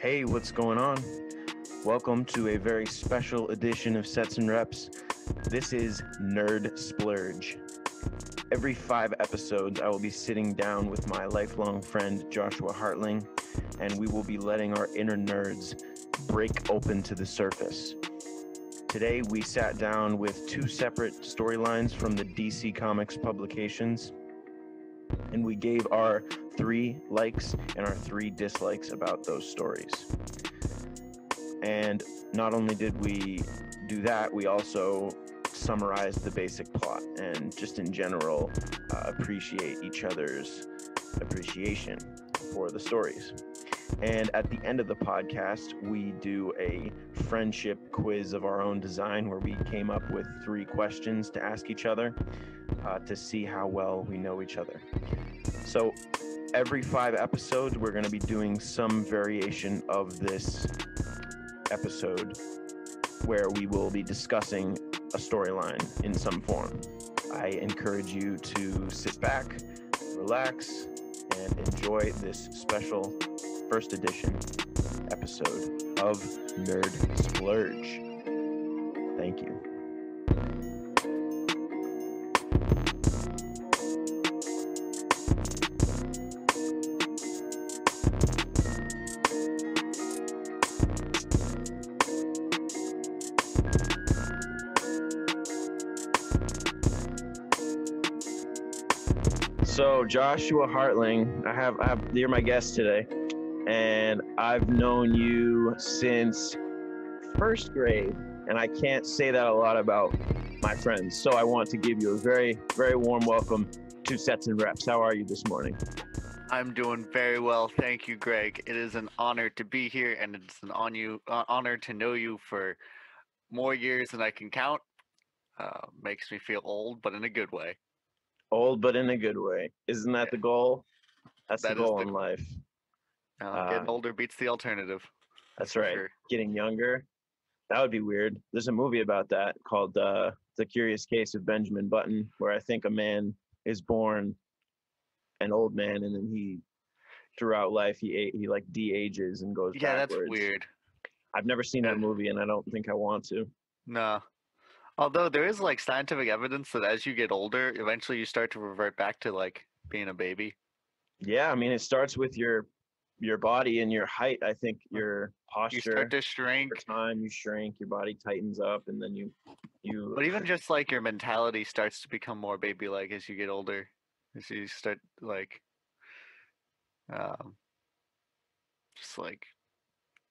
Hey, what's going on? Welcome to a very special edition of Sets and Reps. This is Nerd Splurge. Every five episodes, I will be sitting down with my lifelong friend Joshua Hartling, and we will be letting our inner nerds break open to the surface. Today, we sat down with two separate storylines from the DC Comics publications, and we gave our three likes and our three dislikes about those stories. And not only did we do that, we also summarized the basic plot and just in general uh, appreciate each other's appreciation for the stories. And at the end of the podcast, we do a friendship quiz of our own design where we came up with three questions to ask each other uh, to see how well we know each other. So, every five episodes, we're going to be doing some variation of this episode where we will be discussing a storyline in some form. I encourage you to sit back, relax, and enjoy this special first edition episode of Nerd Splurge. Thank you. So Joshua Hartling, I have, I have you're my guest today, and I've known you since first grade, and I can't say that a lot about my friends. So I want to give you a very, very warm welcome to Sets and Reps. How are you this morning? I'm doing very well, thank you, Greg. It is an honor to be here, and it's an on you uh, honor to know you for more years than I can count. Uh, makes me feel old, but in a good way. Old, but in a good way. Isn't that the goal? That's That the is goal the in life. Uh, getting Uh, older beats the alternative. That's for right. sure. Getting younger. That would be weird. There's a movie about that called uh, The Curious Case of Benjamin Button, where I think a man is born an old man and then he, throughout life, he a- he like de-ages and goes Yeah, backwards. that's weird. I've never seen that movie and I don't think I want to. No. Although there is like scientific evidence that as you get older, eventually you start to revert back to like being a baby. Yeah, I mean, it starts with your your body and your height. I think your posture. You start to shrink, over time, you shrink, your body tightens up, and then you you. but even just like your mentality starts to become more baby-like as you get older. As you start like, um, just like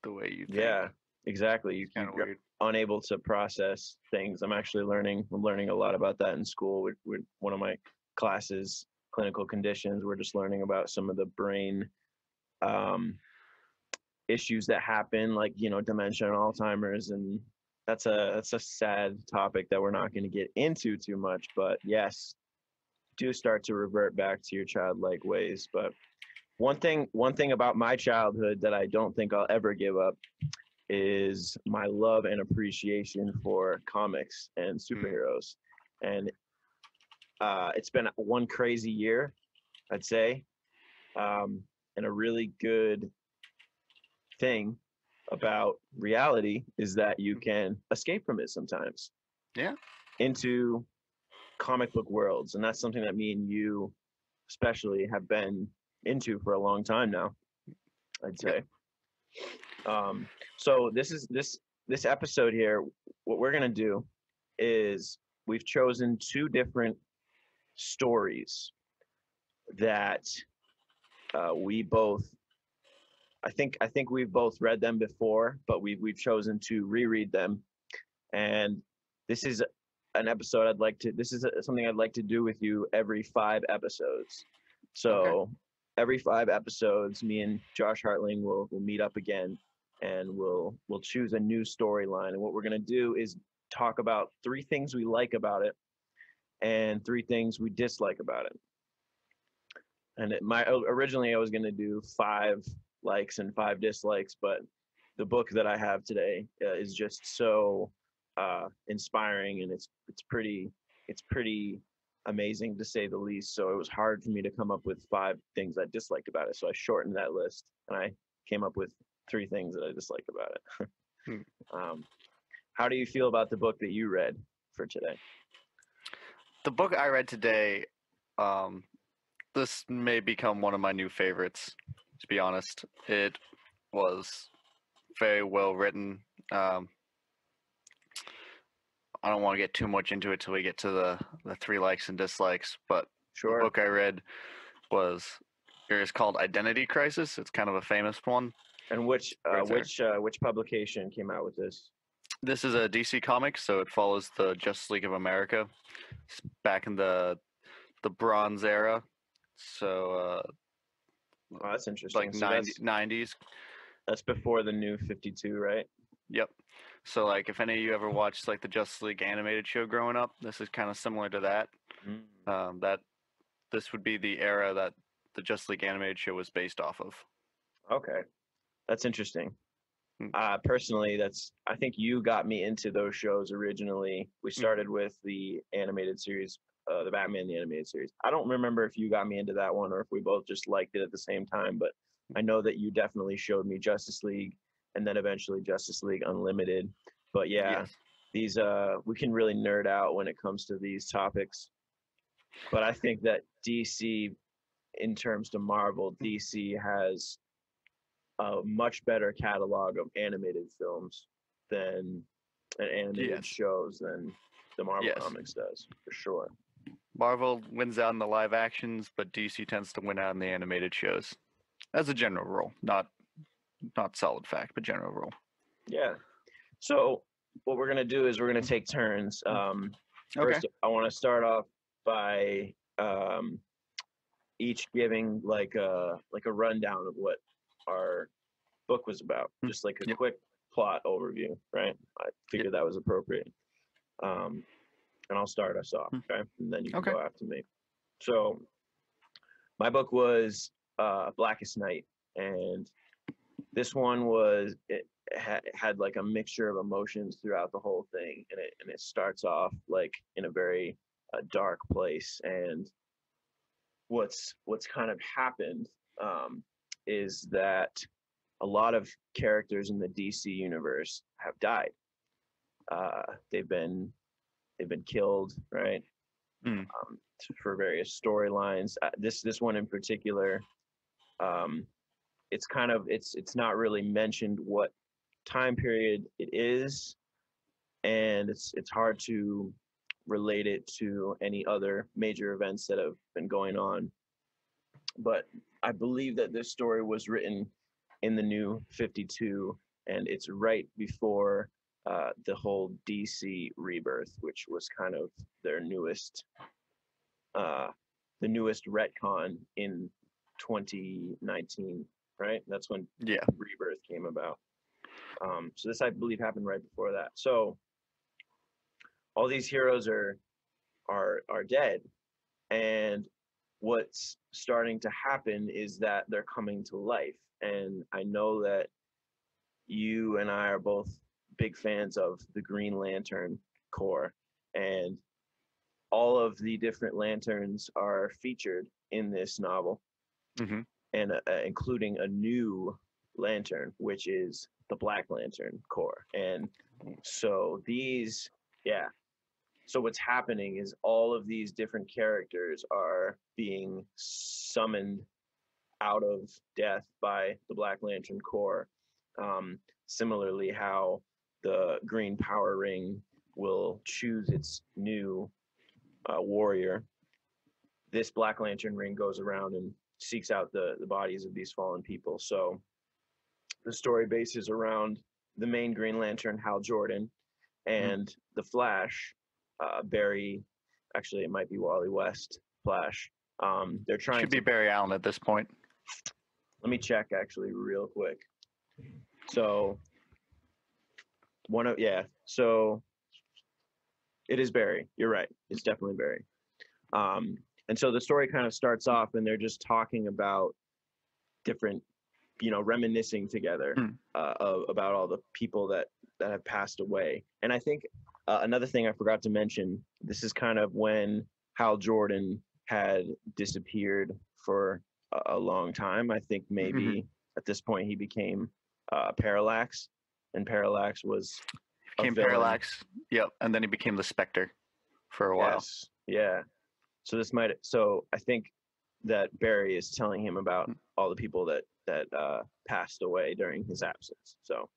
the way you think. yeah, exactly. You, kind of weird. unable to process things. I'm actually learning. I'm learning a lot about that in school. With, with one of my classes, clinical conditions. We're just learning about some of the brain um, issues that happen, like you know, dementia and Alzheimer's, and that's a that's a sad topic that we're not going to get into too much. But yes, do start to revert back to your childlike ways. But one thing, one thing about my childhood that I don't think I'll ever give up is my love and appreciation for comics and superheroes. And uh, it's been one crazy year, I'd say, um, and a really good thing about reality is that you can escape from it sometimes. Yeah. Into comic book worlds, and that's something that me and you, especially, have been into for a long time now. I'd say. Um, so this is this this episode here. What we're gonna do is we've chosen two different stories that uh, we both. I think I think we've both read them before, but we've we've chosen to reread them, and this is an episode I'd like to. This is a, something I'd like to do with you every five episodes. So every five episodes, me and Josh Hartling will will meet up again, and we'll we'll choose a new storyline. And what we're gonna do is talk about three things we like about it, and three things we dislike about it. And it, my originally I was gonna do five likes and five dislikes, but the book that I have today uh, is just so uh, inspiring, and it's it's pretty it's pretty amazing to say the least. So it was hard for me to come up with five things I disliked about it. So I shortened that list and I came up with three things that I dislike about it. Hmm. um, how do you feel about the book that you read for today? The book I read today, um, this may become one of my new favorites. To be honest, it was very well written. Um, I don't want to get too much into it till we get to the the three likes and dislikes, but Sure. the book I read was it is called Identity Crisis. It's kind of a famous one. And which uh, Right which uh, which publication came out with this? This is a DC comic, so it follows the Justice League of America s- back in the the Bronze era. So uh, Oh, that's interesting. like So 90, that's, 90s. that's before the new 52, right? Yep. So like if any of you ever watched like the Justice League animated show growing up, this is kind of similar to that. Mm. Um, that this would be the era that the Justice League animated show was based off of. Okay, that's interesting. Hmm. Uh, personally, that's I think you got me into those shows originally. We Hmm. started with the animated series, uh, the Batman the animated series. I don't remember if you got me into that one or if we both just liked it at the same time, but I know that you definitely showed me Justice League and then eventually Justice League Unlimited. But yeah, Yes. these uh we can really nerd out when it comes to these topics but i think that dc in terms to marvel dc has a much better catalog of animated films than and animated Yes. shows than the marvel Yes. comics does for sure Marvel wins out in the live actions, but DC tends to win out in the animated shows. As a general rule, not not solid fact, but general rule. yeah so what we're going to do is we're going to take turns um First, I want to start off by um, each giving like a like a rundown of what our book was about, Mm, just like a yep. quick plot overview, right? I figured that was appropriate. Um, and I'll start us off, Mm. okay? And then you can Okay. go after me. So, my book was uh, Blackest Night, and this one was it had, had like a mixture of emotions throughout the whole thing and it and it starts off like in a very uh, dark place and what's what's kind of happened um, is that a lot of characters in the DC universe have died. Uh, they've been they've been killed, right? Mm. Um, for various storylines. Uh, this this one in particular, um, it's kind of it's it's not really mentioned what time period it is, and it's it's hard to relate it to any other major events that have been going on. But I believe that this story was written in the new 52, and it's right before uh, the whole DC rebirth, which was kind of their newest, uh, the newest retcon in 2019, right? That's when Yeah. rebirth came about. Um, so this, I believe, happened right before that. So all these heroes are are are dead, and what's starting to happen is that they're coming to life. And I know that you and I are both big fans of the Green Lantern Corps, and all of the different lanterns are featured in this novel, Mhm. and uh, including a new lantern, which is the Black Lantern Corps. And so these, yeah. So what's happening is all of these different characters are being summoned out of death by the Black Lantern Corps. Um, similarly, how the Green Power Ring will choose its new uh, warrior. This Black Lantern Ring goes around and seeks out the, the bodies of these fallen people. So the story bases around the main Green Lantern, Hal Jordan, and the Flash, uh, Barry. Actually, it might be Wally West Flash. Um, they're trying Should to be Barry Allen at this point. let me check actually real quick. So one of yeah, so it is Barry. You're right. It's definitely Barry. Um, and so the story kind of starts off and they're just talking about different, you know, reminiscing together Hmm. uh, of, about all the people that that have passed away. And I think uh, another thing I forgot to mention, this is kind of when Hal Jordan had disappeared for a, a long time. I think maybe at this point he became uh, Parallax, and Parallax was a Became. Parallax. Yep. And then he became the Spectre for a while. Yes. Yeah. So this might. So I think that Barry is telling him about all the people that that uh, passed away during his absence. So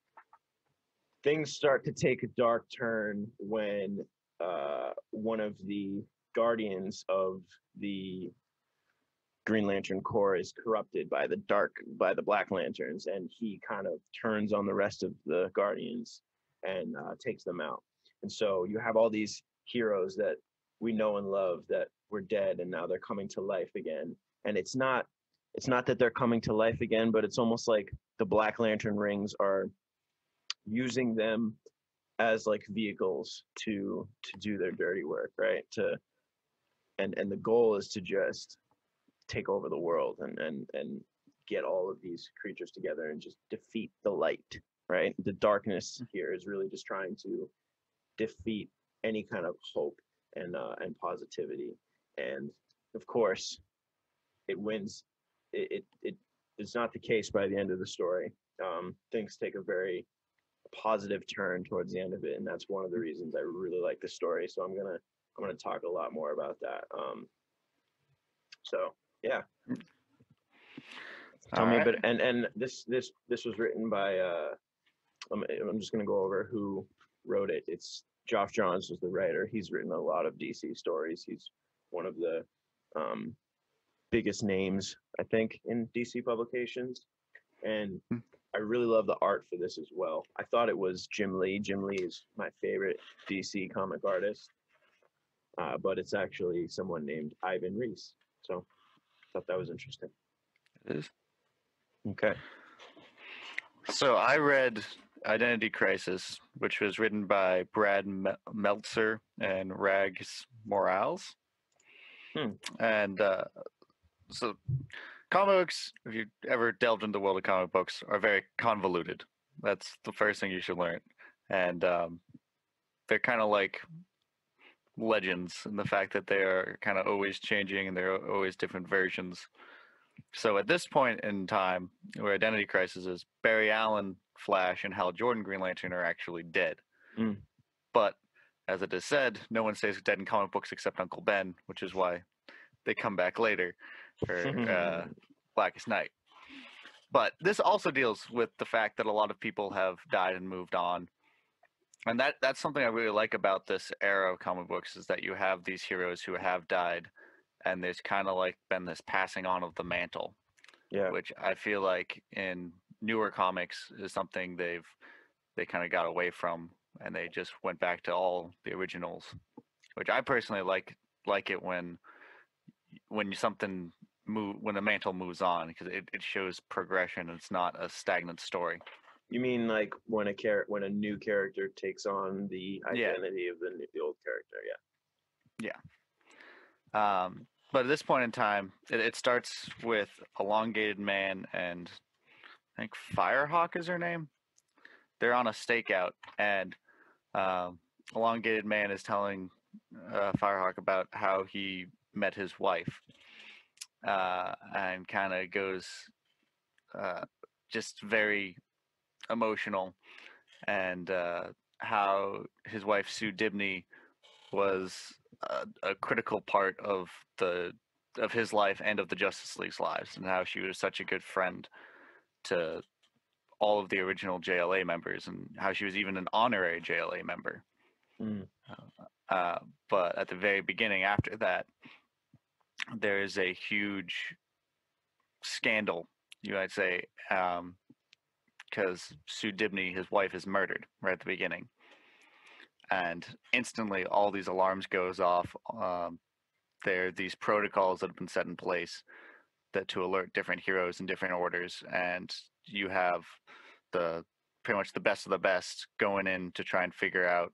things start to take a dark turn when uh, one of the guardians of the Green Lantern Corps is corrupted by the dark by the Black Lanterns, and he kind of turns on the rest of the Guardians and uh, takes them out. And so you have all these heroes that we know and love that were dead, and now they're coming to life again. And it's not it's not that they're coming to life again, but it's almost like the Black Lantern rings are using them as like vehicles to to do their dirty work, right? To and and the goal is to just take over the world and and and get all of these creatures together and just defeat the light, right? The darkness here is really just trying to defeat any kind of hope and uh, and positivity. And of course, it wins. It, it it is not the case by the end of the story. Um, things take a very positive turn towards the end of it, and that's one of the reasons I really like the story. So I'm gonna I'm gonna talk a lot more about that. Um, so yeah, tell me a bit. And and this this this was written by. Uh, I'm I'm just gonna go over who wrote it. It's Geoff Johns was the writer. He's written a lot of DC stories. He's one of the um, biggest names I think in DC publications, and Hmm. I really love the art for this as well. I thought it was Jim Lee. Jim Lee is my favorite DC comic artist, uh, but it's actually someone named Ivan Reis. So I thought that was interesting. It is. Okay. So I read Identity Crisis, which was written by Brad Meltzer and Rags Morales. Hmm. And uh, so comic books, if you ever delved into the world of comic books, are very convoluted. That's the first thing you should learn. And um, they're kind of like legends in the fact that they are kind of always changing and there are always different versions. So at this point in time, where Identity Crisis is, Barry Allen, Flash, and Hal Jordan, Green Lantern, are actually dead. Mm. But as it is said, no one stays dead in comic books except Uncle Ben, which is why they come back later for uh, Blackest Night. But this also deals with the fact that a lot of people have died and moved on. And that that's something I really like about this era of comic books is that you have these heroes who have died and there's kind of like been this passing on of the mantle yeah. which I feel like in newer comics is something they've they kind of got away from and they just went back to all the originals which I personally like like it when when something move when a mantle moves on because it, it shows progression it's not a stagnant story You mean like when a char- when a new character takes on the Yeah. identity of the new- the old character? Yeah. Yeah. Um, but at this point in time, it, it starts with Elongated Man and I think Firehawk is her name. They're on a stakeout, and um, Elongated Man is telling uh, Firehawk about how he met his wife, uh, and kind of goes uh, just very emotional, and uh, how his wife Sue Dibney was a, a critical part of the of his life and of the Justice League's lives, and how she was such a good friend to all of the original JLA members, and how she was even an honorary JLA member. Mm. Uh, but at the very beginning, after that, there is a huge scandal, you might say, because Sue Dibney, his wife, is murdered right at the beginning, and instantly all these alarms goes off. Um, there are these protocols that have been set in place that to alert different heroes in different orders, and you have the pretty much the best of the best going in to try and figure out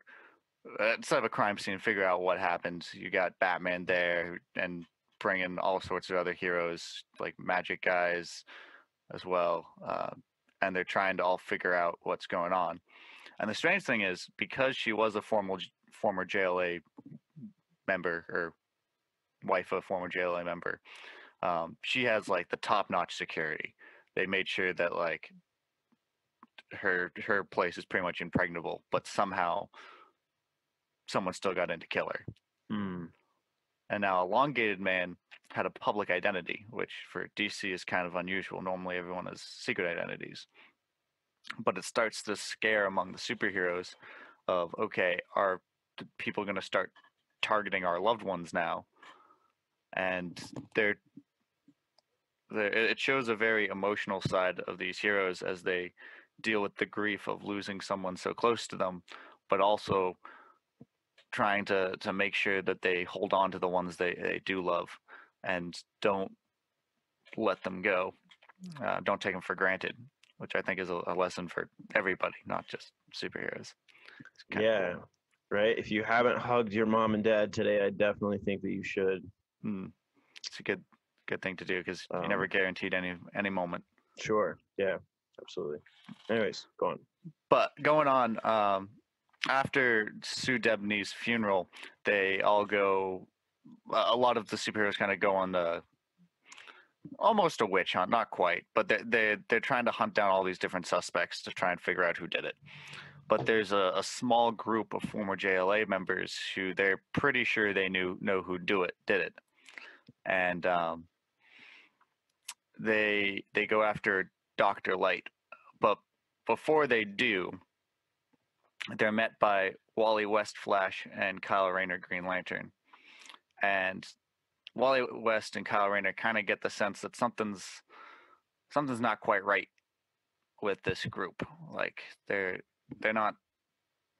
uh, instead of a crime scene, figure out what happened. You got Batman there and bring in all sorts of other heroes like magic guys as well, uh, and they're trying to all figure out what's going on. And the strange thing is, because she was a formal former JLA member or wife of a former JLA member, um, she has like the top notch security. They made sure that like her her place is pretty much impregnable, but somehow someone still got in to kill her. Hmm. And now Elongated Man had a public identity, which for DC is kind of unusual. Normally everyone has secret identities. But it starts this scare among the superheroes of okay, are people going to start targeting our loved ones now? And they're there it shows a very emotional side of these heroes as they deal with the grief of losing someone so close to them, but also trying to to make sure that they hold on to the ones they, they do love and don't let them go. Uh, don't take them for granted, which I think is a, a lesson for everybody, not just superheroes. Yeah. cool. Right. If you haven't hugged your mom and dad today, I definitely think that you should. Mm. It's a good good thing to do because you're never Um, guaranteed any any moment. Sure. Yeah. Absolutely. Anyways, go on. But going on, um, after Sue Dibney's funeral, they all go. A lot of the superheroes kind of go on the almost a witch hunt, not quite, but they they they're trying to hunt down all these different suspects to try and figure out who did it. But there's a, a small group of former JLA members who they're pretty sure they knew know who do it did it, and um, they they go after Doctor Light, but before they do, they're met by Wally West Flash and Kyle Rayner Green Lantern. And Wally West and Kyle Rayner kind of get the sense that something's something's not quite right with this group. Like they're they're not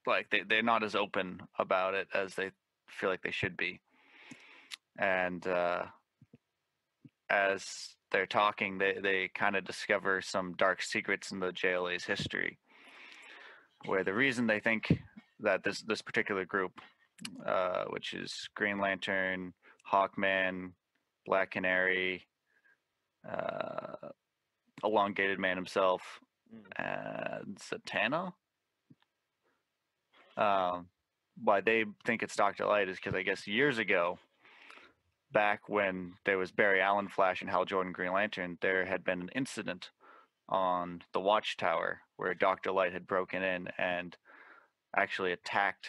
like they, they're not as open about it as they feel like they should be. And uh as they're talking, they, they kind of discover some dark secrets in the JLA's history where the reason they think that this this particular group, uh, which is Green Lantern, Hawkman, Black Canary, uh, Elongated Man himself, and Zatanna, um, why they think it's Doctor Light is because I guess years ago, back when there was Barry Allen Flash and Hal Jordan Green Lantern, there had been an incident on the Watchtower where Doctor Light had broken in and actually attacked.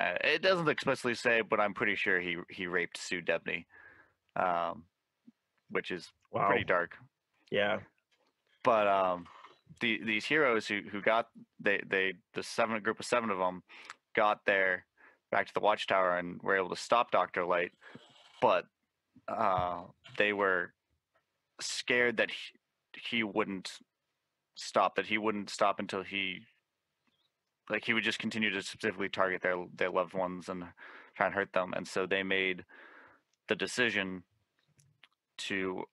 Uh, it doesn't explicitly say, but I'm pretty sure he he raped Sue Dibney, um, which is Wow. pretty dark. Yeah. But um, the these heroes who who got they they the seven group of seven of them got there back to the Watchtower and were able to stop Doctor Light, but uh, they were scared that he, he wouldn't stop that he wouldn't stop until he like he would just continue to specifically target their their loved ones and try and hurt them and so they made the decision to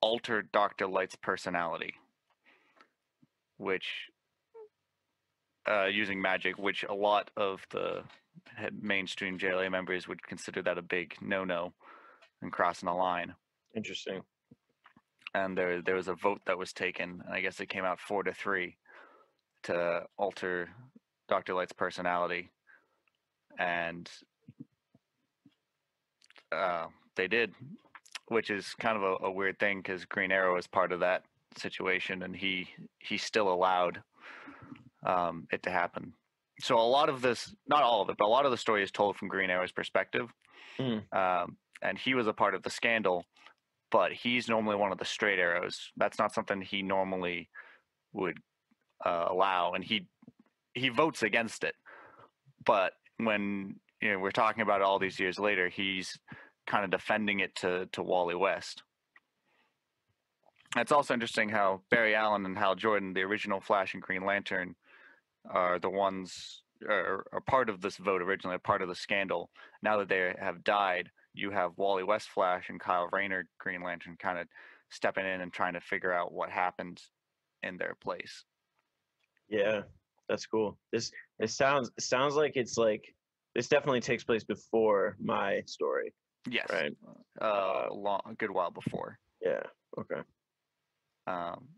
alter Dr. Light's personality which uh, using magic which a lot of the mainstream JLA members would consider that a big no-no and crossing a line Interesting. And there there was a vote that was taken, and I guess it came out four to three to alter Doctor Light's personality, and uh, they did, which is kind of a, a weird thing because Green Arrow is part of that situation, and he he still allowed um, it to happen. So a lot of this, not all of it, but a lot of the story is told from Green Arrow's perspective, Mm. um, and he was a part of the scandal but he's normally one of the straight arrows. That's not something he normally would uh, allow, and he he votes against it. But when you know we're talking about it all these years later, he's kind of defending it to to Wally West. It's also interesting how Barry Allen and Hal Jordan, the original Flash and Green Lantern, are the ones are, are part of this vote originally, part of the scandal. Now that they have died, you have Wally West Flash and Kyle Rayner Green Lantern kind of stepping in and trying to figure out what happened in their place. Yeah. That's cool. This it sounds it sounds like it's like this definitely takes place before my story. Yes, Right. uh, a, long, a good while before. Yeah. Okay. Um,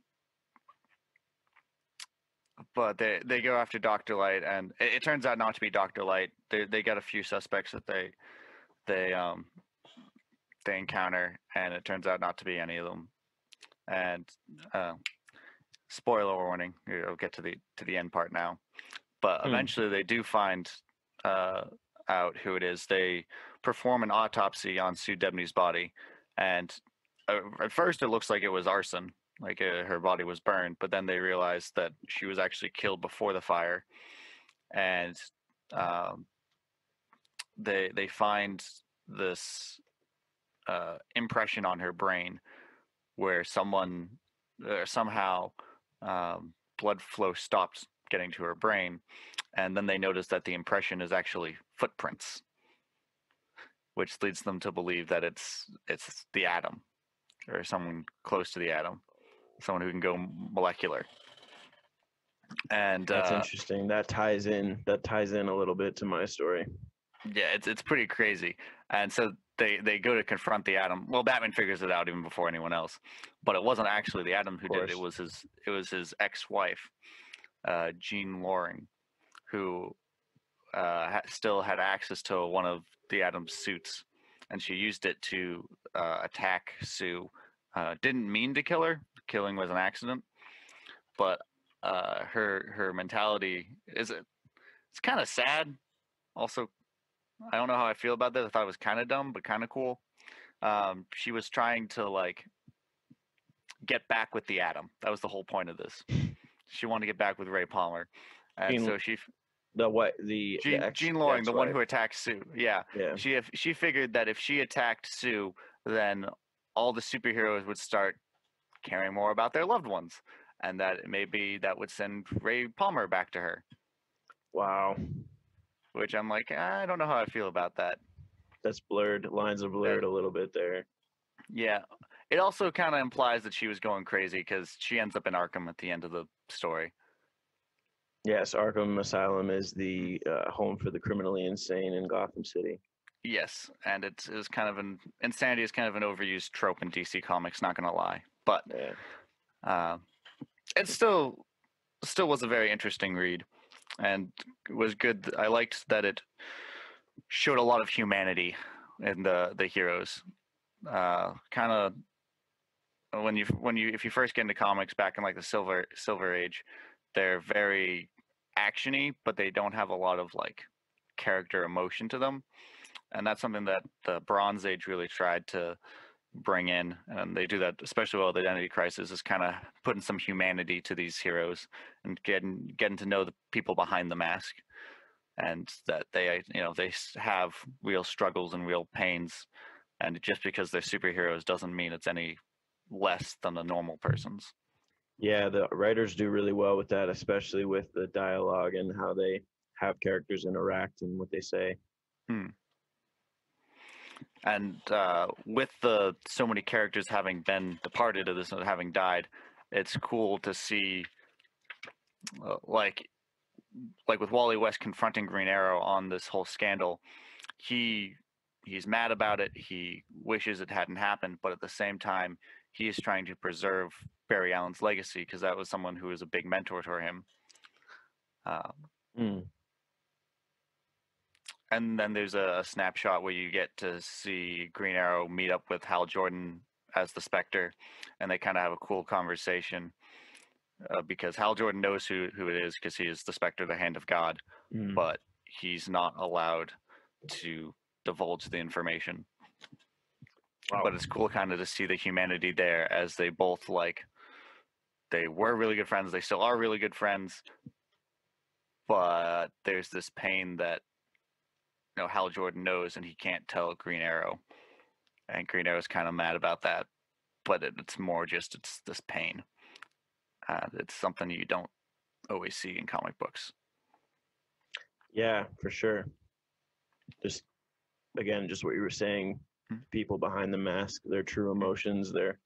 but they they go after Doctor Light, and it, it turns out not to be Doctor Light. They they got a few suspects that they they um they encounter, and it turns out not to be any of them. And uh, spoiler warning. I'll get to the to the end part now, but Hmm. eventually they do find uh, out who it is. They perform an autopsy on Sue Dibney's body, and uh, at first it looks like it was arson, like uh, her body was burned. But then they realize that she was actually killed before the fire, and um, they they find this uh, impression on her brain where someone uh, somehow um, blood flow stopped getting to her brain, and then they notice that the impression is actually footprints, which leads them to believe that it's it's the atom or someone close to the atom, someone who can go molecular. And That's uh, interesting. That ties in. That ties in a little bit to my story. Yeah, it's it's pretty crazy. And so they they go to confront the Atom. Well, Batman figures it out even before anyone else. But it wasn't actually the Atom who did it. It was his it was his ex-wife, uh, Jean Loring, who uh, ha- still had access to one of the Atom's suits, and she used it to uh, attack Sue. Uh, didn't mean to kill her. Killing was an accident, but uh, her her mentality is it. It's kind of sad. Also, I don't know how I feel about this. I thought it was kind of dumb, but kind of cool. Um, she was trying to like get back with the atom. That was the whole point of this. She wanted to get back with Ray Palmer, and so she, The what? The the Jean, ex- Jean Loring, the one who attacked Sue. Yeah, Yeah. she if she figured that if she attacked Sue, then all the superheroes would start caring more about their loved ones, and that maybe that would send Ray Palmer back to her. Wow. Which I'm like, I don't know how I feel about that. That's blurred. Lines are blurred a little bit there. Yeah. It also kind of implies that she was going crazy because she ends up in Arkham at the end of the story. Yes, Arkham Asylum is the uh, home for the criminally insane in Gotham City. Yes, and it's it was kind of an insanity is kind of an overused trope in DC Comics. Not gonna lie, but Yeah. uh, it still still was a very interesting read, and was good. I liked that it showed a lot of humanity in the the heroes. Uh, kind of when you when you if you first get into comics back in like the silver silver age, they're very actiony, but they don't have a lot of like character emotion to them, and that's something that the Bronze Age really tried to bring in, and they do that especially well with Identity Crisis, is kind of putting some humanity to these heroes and getting getting to know the people behind the mask, and that they you know they have real struggles and real pains, and just because they're superheroes doesn't mean it's any less than a normal person's. Yeah, the writers do really well with that, especially with the dialogue and how they have characters interact and what they say. Hmm. And uh, with the so many characters having been departed of this having died, it's cool to see, uh, like, like with Wally West confronting Green Arrow on this whole scandal, he he's mad about it. He wishes it hadn't happened, but at the same time, he is trying to preserve Barry Allen's legacy because that was someone who was a big mentor to him. Um, Mm. And then there's a, a snapshot where you get to see Green Arrow meet up with Hal Jordan as the Spectre, and they kind of have a cool conversation uh, because Hal Jordan knows who, who it is because he is the Spectre, the Hand of God, Mm. but he's not allowed to divulge the information. Wow. But it's cool kind of to see the humanity there as they both like they were really good friends, they still are really good friends, but there's this pain that know Hal Jordan knows and he can't tell Green Arrow. And Green Arrow's kind of mad about that, but it, it's more just it's this pain. Uh, it's something you don't always see in comic books. Yeah, for sure. Just again, just what you were saying, Mhm. people behind the mask, their true emotions, their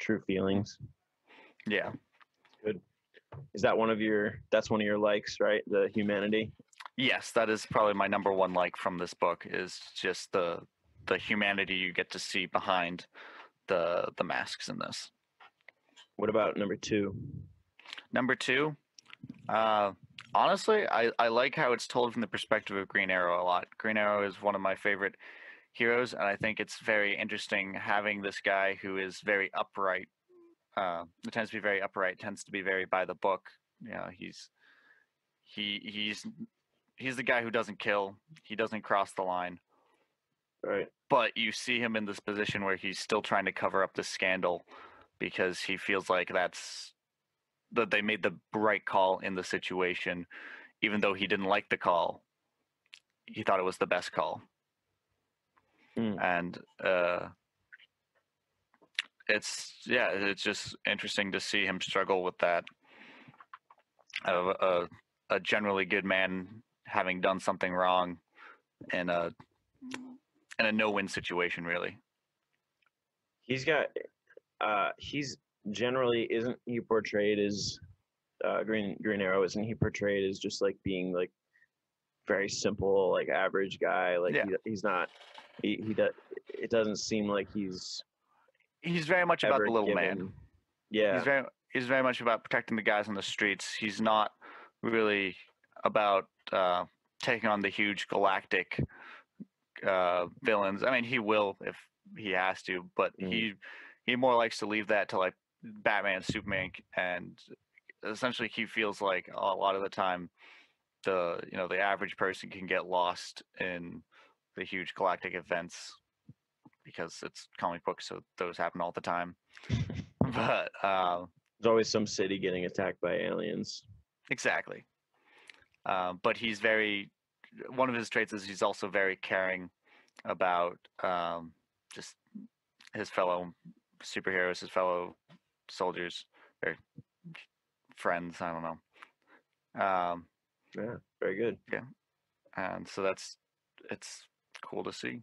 true feelings. Yeah, Good. Is that one of your that's one of your likes, right? The humanity? Yes, that is probably my number one like from this book is just the the humanity you get to see behind the the masks in this. What about number two? Number two, uh, honestly, I, I like how it's told from the perspective of Green Arrow a lot. Green Arrow is one of my favorite heroes, and I think it's very interesting having this guy who is very upright uh, tends to be very upright, tends to be very by the book. You know, he's he he's he's the guy who doesn't kill. He doesn't cross the line. Right. But you see him in this position where he's still trying to cover up the scandal because he feels like that's that they made the right call in the situation, even though he didn't like the call. He thought it was the best call, Mm. and uh, it's yeah, it's just interesting to see him struggle with that. A, a, a generally good man having done something wrong in a in a no-win situation, really. He's got. Uh, he's generally isn't he portrayed as uh, Green Green Arrow? Isn't he portrayed as just like being like very simple, like average guy? Like Yeah. he, he's not. He he does. It doesn't seem like he's He's very much about the little man. Yeah. He's very he's very much about protecting the guys on the streets. He's not really about uh, taking on the huge galactic uh, villains. I mean, he will if he has to, but Mhm. he he more likes to leave that to like Batman, Superman, and essentially he feels like a lot of the time the you know the average person can get lost in the huge galactic events because it's comic books, so those happen all the time. but uh, There's always some city getting attacked by aliens. Exactly. Um, but he's very, one of his traits is he's also very caring about um, just his fellow superheroes, his fellow soldiers, or friends. I don't know. Um, Yeah. Very good. Yeah, and so that's it's cool to see.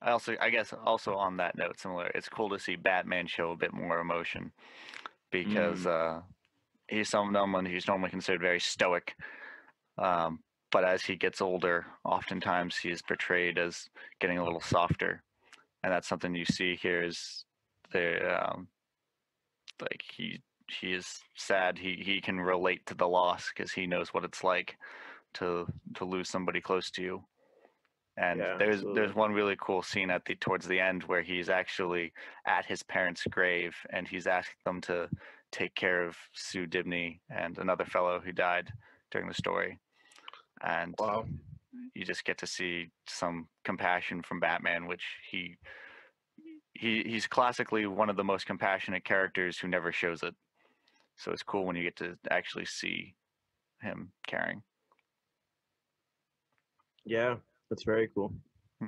I also, I guess, also on that note, similar, it's cool to see Batman show a bit more emotion because uh, he's someone who's normally considered very stoic, um, but as he gets older, oftentimes he is portrayed as getting a little softer, and that's something you see here is the um, like he he is sad. He he can relate to the loss because he knows what it's like to to lose somebody close to you. And Yeah, there's absolutely. there's one really cool scene at the towards the end where he's actually at his parents' grave and he's asking them to take care of Sue Dibney and another fellow who died during the story. And Wow. you just get to see some compassion from Batman, which he he he's classically one of the most compassionate characters who never shows it. So it's cool when you get to actually see him caring. Yeah. That's very cool. Hmm.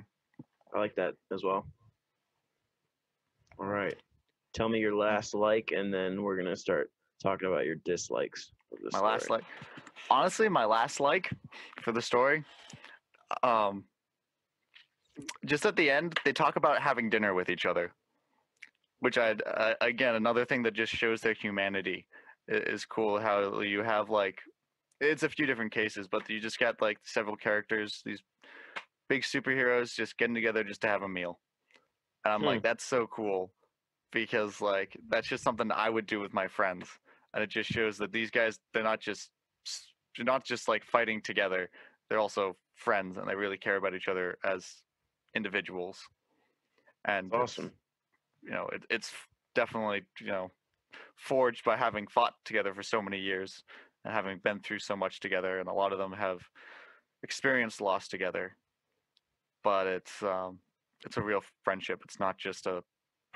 I like that as well. All right. Tell me your last like, and then we're gonna start talking about your dislikes. My last like, honestly, my last like for the story, um, just at the end they talk about having dinner with each other, which I uh, again another thing that just shows their humanity is cool. How you have like, it's a few different cases, but you just got like several characters, these big superheroes just getting together just to have a meal. And I'm Hmm. like, that's so cool because like that's just something I would do with my friends and it just shows that these guys they're not just they're not just like fighting together they're also friends and they really care about each other as individuals and Awesome. you know it, it's definitely you know forged by having fought together for so many years and having been through so much together and a lot of them have experienced loss together but it's um it's a real friendship it's not just a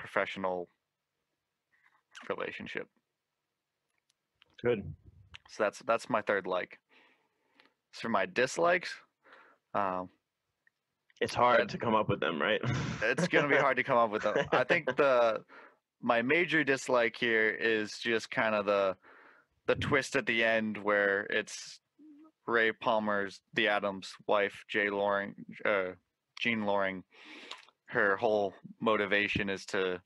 professional relationship Good. so that's that's my third like. As for my dislikes, um, It's hard to come up with them, right? it's gonna be hard to come up with them. I think the my major dislike here is just kind of the the twist at the end where it's Ray Palmer's the Atom's wife, Jay Loring, uh, Jean Loring. Her whole motivation is to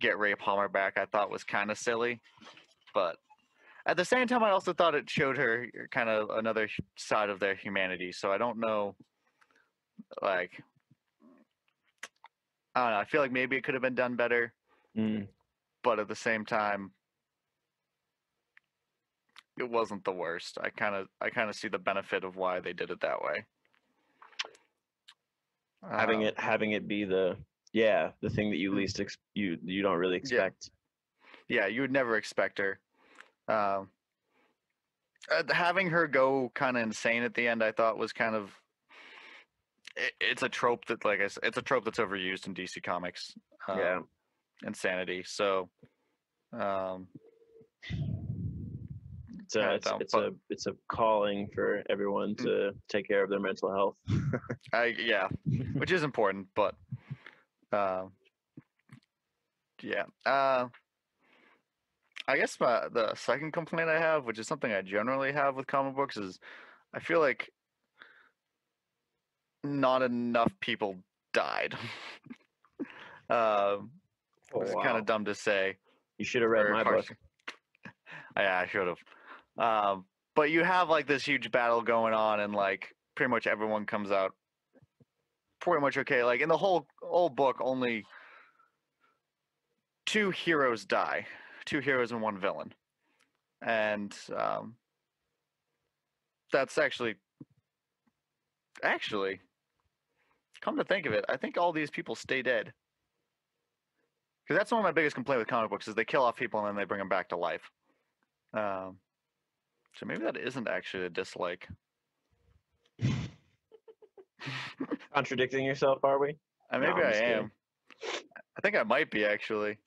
get Ray Palmer back. I thought was kind of silly, but at the same time, I also thought it showed her kind of another side of their humanity. So I don't know, like, I don't know. I feel like maybe it could have been done better, Mm, but at the same time, it wasn't the worst. I kind of, I kind of see the benefit of why they did it that way. Having Um, it having it be the yeah, the thing that you least ex- you you don't really expect. Yeah, you would never expect her. Um, uh, having her go kind of insane at the end, I thought was kind of. It, it's a trope that, like I said, it's a trope that's overused in DC Comics. Um, Yeah. insanity. So, um, It's a it's, it's a it's a calling for everyone Mm. to take care of their mental health. I yeah, which is important, but um, yeah. Uh, I guess my the second complaint I have, which is something I generally have with comic books, is I feel like not enough people died. um, which is kind Oh, of dumb to say. You should have read my book. Yeah, I should have. Um, but you have like this huge battle going on, and like pretty much everyone comes out pretty much okay. Like in the whole whole book, only two heroes die, two heroes and one villain, and um, that's actually actually come to think of it, I think all these people stay dead. Because that's one of my biggest complaints with comic books is they kill off people and then they bring them back to life. Um, so maybe that isn't actually a dislike. Contradicting yourself, are we? Uh, No, maybe I'm I kidding. I think I might be actually.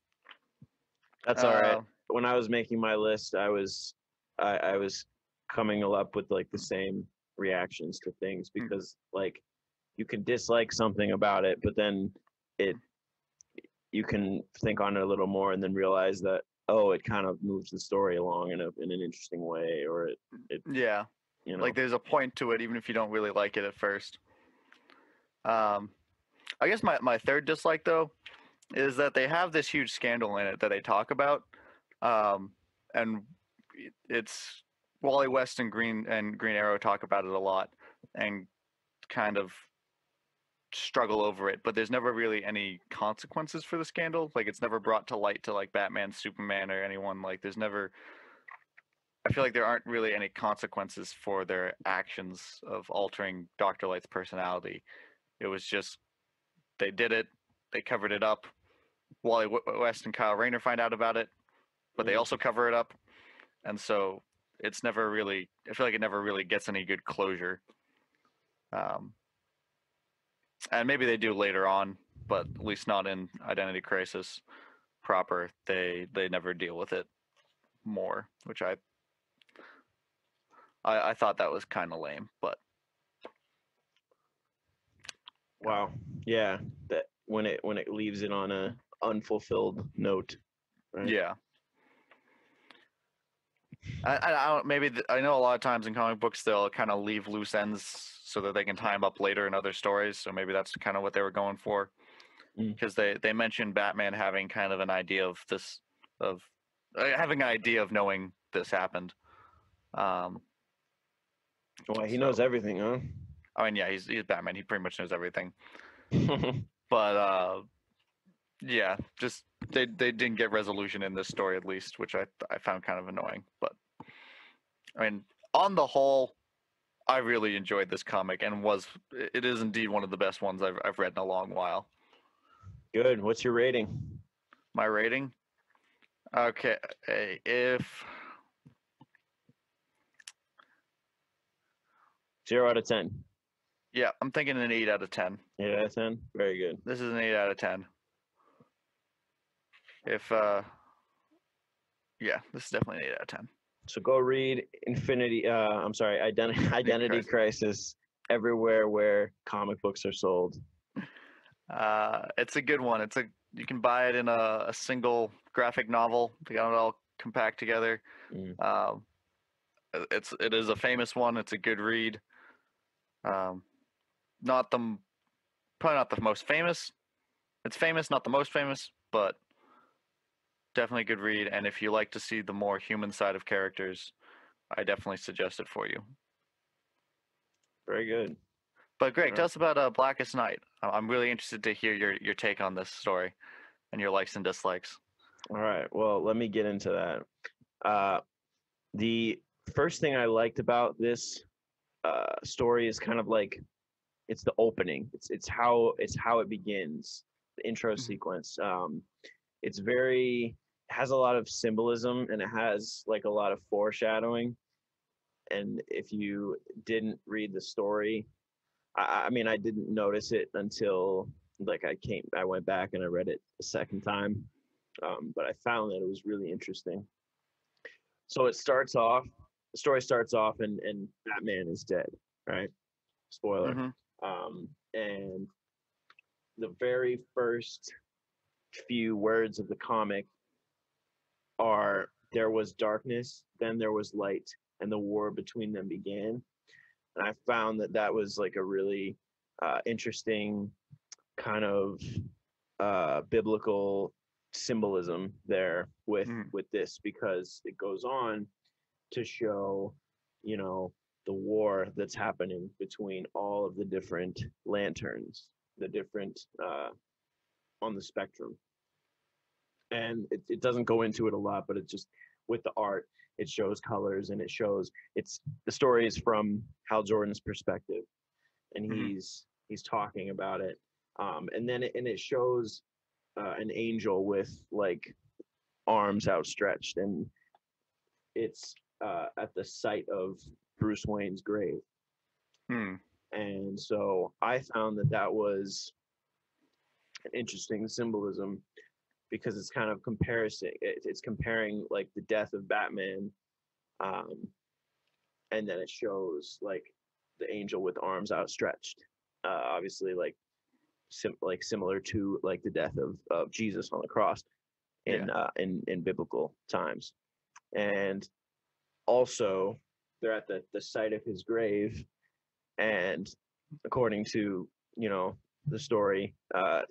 That's all right. Uh, When I was making my list, I was I, I was coming up with like the same reactions to things Hmm. because like you can dislike something about it, but then it you can think on it a little more and then realize that oh, it kind of moves the story along in a in an interesting way, or it it Yeah. you know like there's a point to it even if you don't really like it at first um i guess my, my third dislike though is that they have this huge scandal in it that they talk about um and it's wally west and green and green arrow talk about it a lot and kind of struggle over it but there's never really any consequences for the scandal like it's never brought to light to like batman superman or anyone like there's never I feel like there aren't really any consequences for their actions of altering Dr. Light's personality. It was just they did it, they covered it up. Wally West and Kyle Rayner find out about it, but they Mhm. also cover it up, and so it's never really. I feel like it never really gets any good closure. Um, and maybe they do later on, but at least not in Identity Crisis proper. They they never deal with it more, which I I, I thought that was kind of lame, but wow yeah that when it when it leaves it on a unfulfilled note. Right? yeah. I, I, I don't, maybe th- I know a lot of times in comic books they'll kind of leave loose ends so that they can tie 'em up later in other stories. So maybe that's kind of what they were going for, Mm. because they they mentioned Batman having kind of an idea of this of uh, having an idea of knowing this happened. Um, Well, he knows everything, huh? I mean, yeah, he's he's Batman. He pretty much knows everything. but uh yeah just they they didn't get resolution in this story at least which i i found kind of annoying but i mean on the whole i really enjoyed this comic and was it is indeed one of the best ones i've, I've read in a long while Good. What's your rating? my rating okay if Zero out of ten. yeah i'm thinking an 8 out of 10 Eight out of ten. Very good. this is an 8 out of 10 if uh yeah this is definitely an 8 out of 10 So go read Infinity. Uh, I'm sorry, Identity Identity Crisis everywhere where comic books are sold. Uh, it's a good one. It's a you can buy it in a, a single graphic novel. They got it all compact together. Mm. Um, it's it is a famous one. It's a good read. Um, not the probably not the most famous. It's famous, not the most famous, but definitely a good read. And if you like to see the more human side of characters, I definitely suggest it for you. Very good. But Greg, Sure. tell us about uh, Blackest Night. I'm really interested to hear your your take on this story and your likes and dislikes. All right. Well, let me get into that. Uh, the first thing I liked about this uh, story is kind of like it's the opening. It's it's how it's how it begins. the intro Mhm. sequence. Um, it's very has a lot of symbolism and it has like a lot of foreshadowing. And if you didn't read the story, I, I mean, I didn't notice it until like I came, I went back and I read it a second time. Um, but I found that it was really interesting. So it starts off, the story starts off, and and Batman is dead, right? Spoiler. Mhm. Um, and the very first few words of the comic are there was darkness, then there was light, and the war between them began. And I found that that was like a really uh, interesting kind of uh, biblical symbolism there with Mm. with this because it goes on to show, you know, the war that's happening between all of the different lanterns, the different uh, on the spectrum. And it, it doesn't go into it a lot, but it's just with the art, it shows colors and it shows it's the story is from Hal Jordan's perspective, and Mhm. he's he's talking about it, um, and then it, and it shows uh, an angel with like arms outstretched, and it's uh, at the site of Bruce Wayne's grave. Hmm. And so I found that that was an interesting symbolism because it's kind of comparison. It, it's comparing like the death of Batman, um, and then it shows like the angel with arms outstretched. Uh, obviously, like sim- like similar to like the death of of Jesus on the cross in uh, in in biblical times, and also they're at the the site of his grave, and according to you know the story, uh,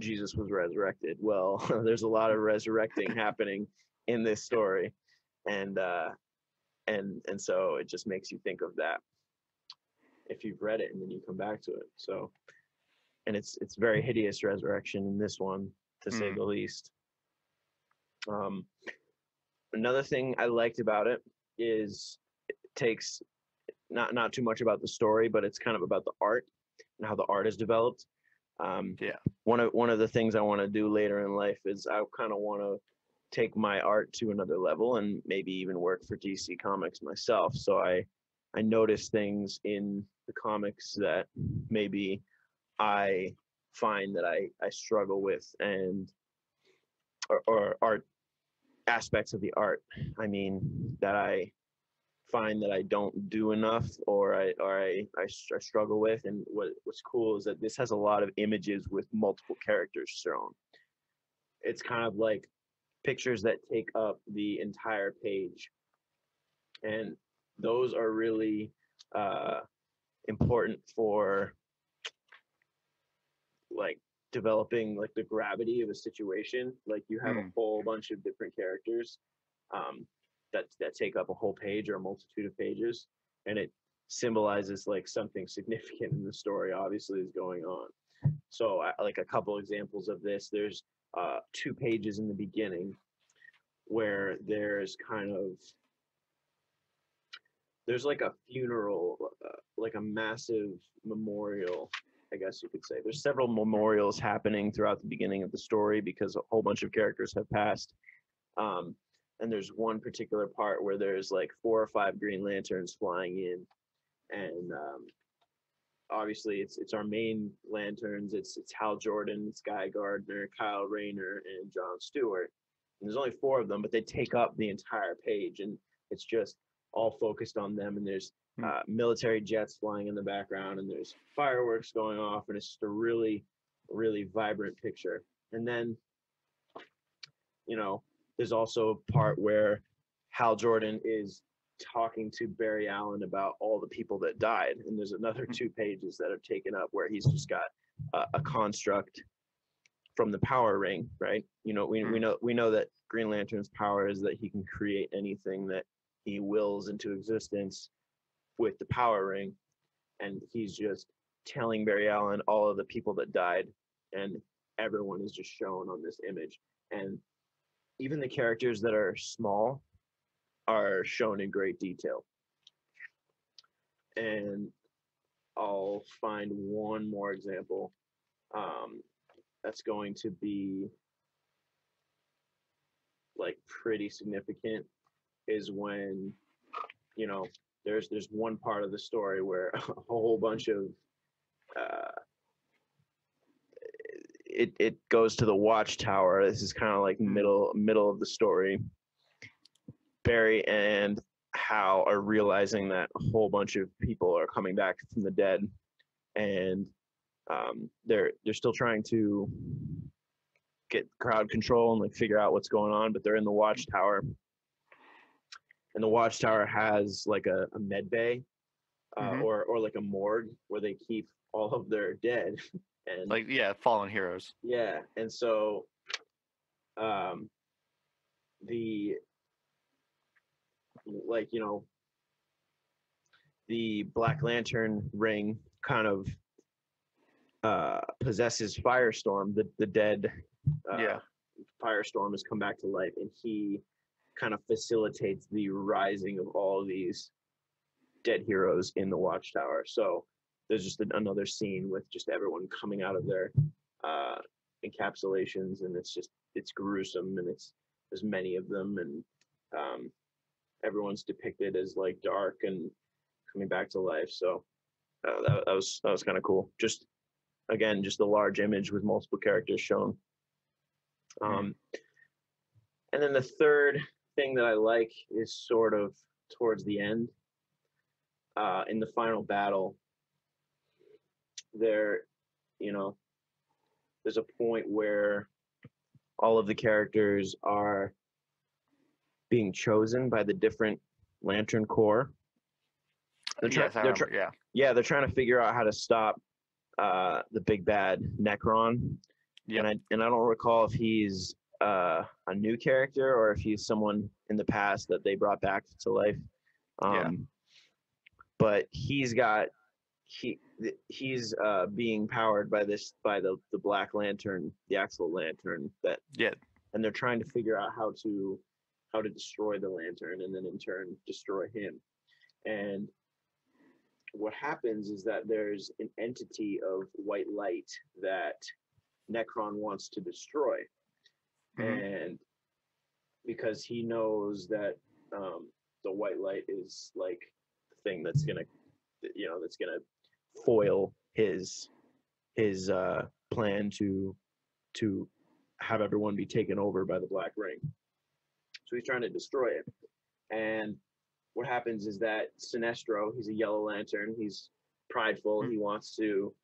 Jesus was resurrected. Well, there's a lot of resurrecting happening in this story, and uh, and and so it just makes you think of that if you've read it and then you come back to it. So, and it's it's very hideous resurrection in this one, to say Mm. the least. Um, another thing I liked about it is it takes not not too much about the story, but it's kind of about the art and how the art is developed. Um, Yeah. One of one of the things I want to do later in life is I kind of want to take my art to another level and maybe even work for DC Comics myself. So I I notice things in the comics that maybe I find that I I struggle with and or, or art aspects of the art. I mean that I find that I don't do enough or I or I, I, I struggle with. And what what's cool is that this has a lot of images with multiple characters shown. It's kind of like pictures that take up the entire page, and those are really uh, important for like developing like the gravity of a situation. Like you have a Hmm. whole bunch of different characters. Um, that that take up a whole page or a multitude of pages and it symbolizes like something significant in the story obviously is going on. So I, like a couple examples of this there's uh, two pages in the beginning where there's kind of there's like a funeral uh, like a massive memorial i guess you could say. There's several memorials happening throughout the beginning of the story because a whole bunch of characters have passed. Um, and there's one particular part where there's like four or five green lanterns flying in and um, obviously it's it's our main lanterns. It's it's hal jordan guy gardner kyle rayner and john stewart. And there's only four of them but they take up the entire page and it's just all focused on them and there's Hmm. uh, military jets flying in the background and there's fireworks going off and it's just a really really vibrant picture. And then you know there's also a part where Hal Jordan is talking to Barry Allen about all the people that died, and there's another Mhm. two pages that are taken up where he's just got a, a construct from the Power Ring, right? You know, we we Mm. know we know that Green Lantern's power is that he can create anything that he wills into existence with the Power Ring, and he's just telling Barry Allen all of the people that died, and everyone is just shown on this image, and even the characters that are small are shown in great detail. And I'll find one more example. Um, that's going to be like pretty significant is when you know there's there's one part of the story where a whole bunch of uh, it it goes to the watchtower. This is kind of like Hmm. middle middle of the story. Barry and Hal are realizing that a whole bunch of people are coming back from the dead, and um, they're they're still trying to get crowd control and like figure out what's going on. But they're in the watchtower, and the watchtower has like a, a med bay, uh, Mhm. or or like a morgue where they keep all of their dead. And Like yeah, fallen heroes. yeah, and so um the like, you know, the Black Lantern ring kind of uh possesses Firestorm, the the dead uh, Yeah. Firestorm has come back to life and he kind of facilitates the rising of all these dead heroes in the watchtower. So there's just an, another scene with just everyone coming out of their uh, encapsulations, and it's just it's gruesome, and it's there's many of them, and um, everyone's depicted as like dark and coming back to life. So uh, that, that was that was kind of cool. Just again, just a large image with multiple characters shown. Um, and then the third thing that I like is sort of towards the end. Uh, in the final battle, there, you know, there's a point where all of the characters are being chosen by the different Lantern Corps. They're try- yes, I they're try- remember. yeah, they're trying to figure out how to stop uh, the big bad Nekron. Yep. And I and I don't recall if he's uh, a new character or if he's someone in the past that they brought back to life. Um, Yeah. But he's got he he's uh, being powered by this by the the Black Lantern, the Axle Lantern that Yeah. and they're trying to figure out how to how to destroy the lantern and then in turn destroy him and what happens is that there's an entity of white light that nekron wants to destroy Mhm. and because he knows that um, the white light is like the thing that's gonna you know that's gonna foil his his uh plan to to have everyone be taken over by the black ring so he's trying to destroy it and what happens is that sinestro he's a yellow lantern he's prideful Mm. he wants to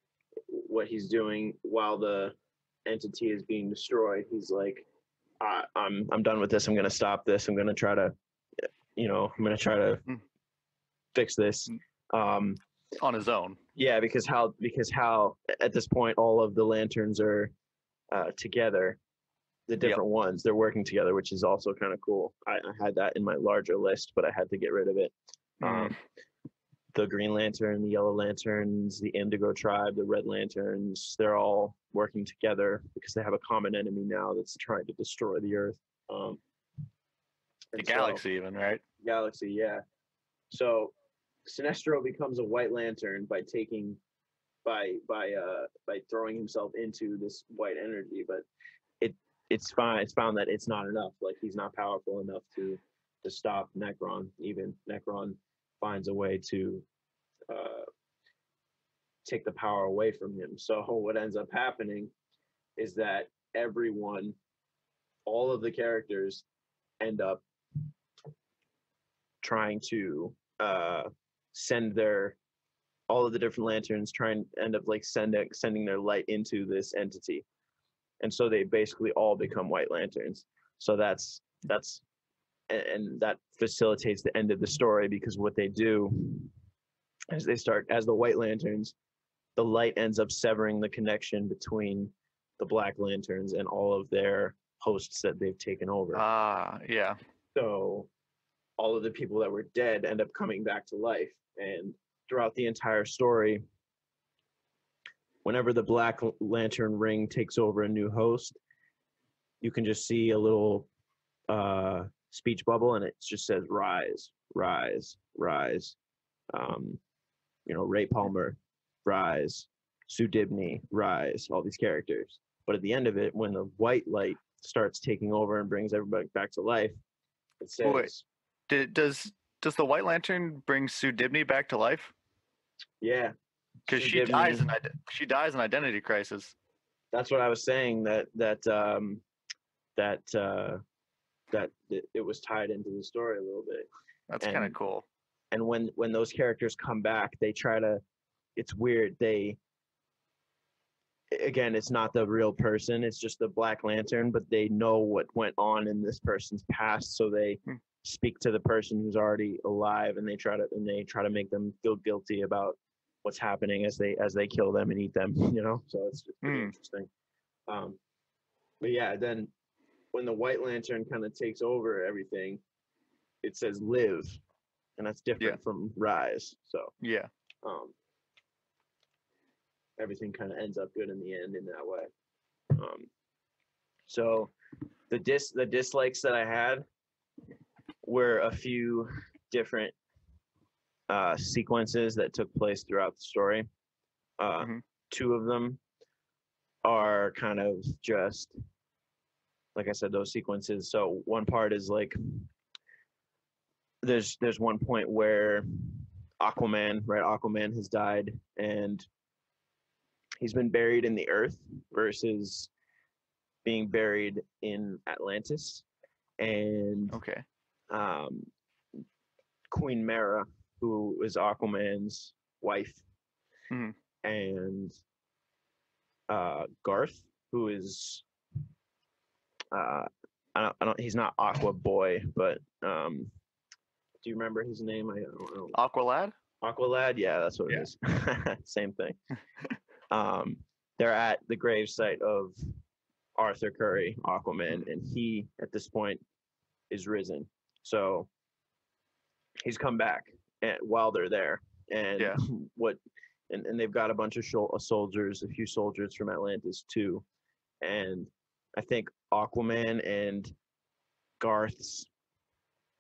what he's doing while the entity is being destroyed he's like I, i'm i'm done with this i'm going to stop this i'm going to try to you know i'm going to try to Mm. fix this um on his own. yeah because how because how at this point all of the lanterns are uh together the different ones they're working together which is also kind of cool I, I had that in my larger list but i had to get rid of it Mm. um the green lantern the yellow lanterns the indigo tribe the red lanterns they're all working together because they have a common enemy now that's trying to destroy the earth um the and so- galaxy, even right? galaxy yeah so sinestro becomes a white lantern by taking by by uh by throwing himself into this white energy but it it's fine it's found that it's not enough like he's not powerful enough to to stop nekron even nekron finds a way to uh take the power away from him. So what ends up happening is that everyone all of the characters end up trying to uh, send their all of the different lanterns try and end up like sending sending their light into this entity and so they basically all become white lanterns so that's that's and, and that facilitates the end of the story because what they do as they start as the white lanterns the light ends up severing the connection between the black lanterns and all of their hosts that they've taken over Ah, yeah. so all of the people that were dead end up coming back to life. And throughout the entire story, whenever the Black Lantern ring takes over a new host, you can just see a little uh, speech bubble and it just says rise, rise, rise. Um, you know, Ray Palmer, rise, Sue Dibney, rise, all these characters. but at the end of it when the white light starts taking over and brings everybody back to life it says. Did, does does the White Lantern bring Sue Dibney back to life? yeah Because Sue she dies in she dies in Identity Crisis. that's what I was saying that that um that uh that it, it was tied into the story a little bit That's kind of cool. and when when those characters come back they try to it's weird they again it's not the real person it's just the black lantern but they know what went on in this person's past so they Hmm. Speak to the person who's already alive and they try to and they try to make them feel guilty about what's happening as they as they kill them and eat them you know so it's, it's pretty Hmm. interesting um but yeah then when the white lantern kind of takes over everything it says live and that's different from rise so Yeah. um everything kind of ends up good in the end in that way um so the dis the dislikes that i had were a few different uh sequences that took place throughout the story uh Mhm. two of them are kind of just like i said those sequences so one part is like there's there's one point where Aquaman, right? Aquaman has died and he's been buried in the earth versus being buried in Atlantis. And Okay. Um, Queen Mera, who is Aquaman's wife, Mhm. and uh, Garth, who is uh, I don't, I don't, he's not Aqua Boy, but um, do you remember his name? I don't know. Aqualad? Aqualad, yeah, that's what Yeah. it is. Same thing. um, they're at the gravesite of Arthur Curry, Aquaman, and he at this point is risen. So he's come back and, while they're there, and Yeah. what, and, and they've got a bunch of shol- uh, soldiers, a few soldiers from Atlantis too, and I think Aquaman and Garth's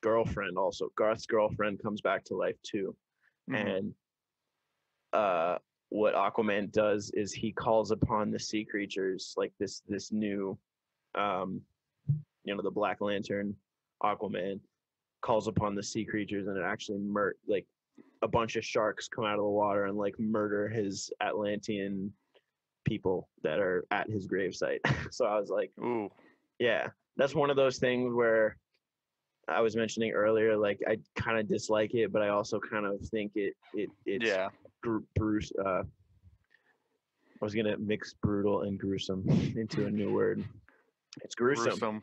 girlfriend also Garth's girlfriend comes back to life too Mhm. and uh what aquaman does is he calls upon the sea creatures like this this new um you know the black lantern aquaman calls upon the sea creatures and it actually mur- like a bunch of sharks come out of the water and like murder his atlantean people that are at his gravesite so i was like Ooh. yeah that's one of those things where i was mentioning earlier like i kind of dislike it but i also kind of think it it it's Yeah. gru- bruce uh i was gonna mix brutal and gruesome into a new word it's gruesome, Gruesome.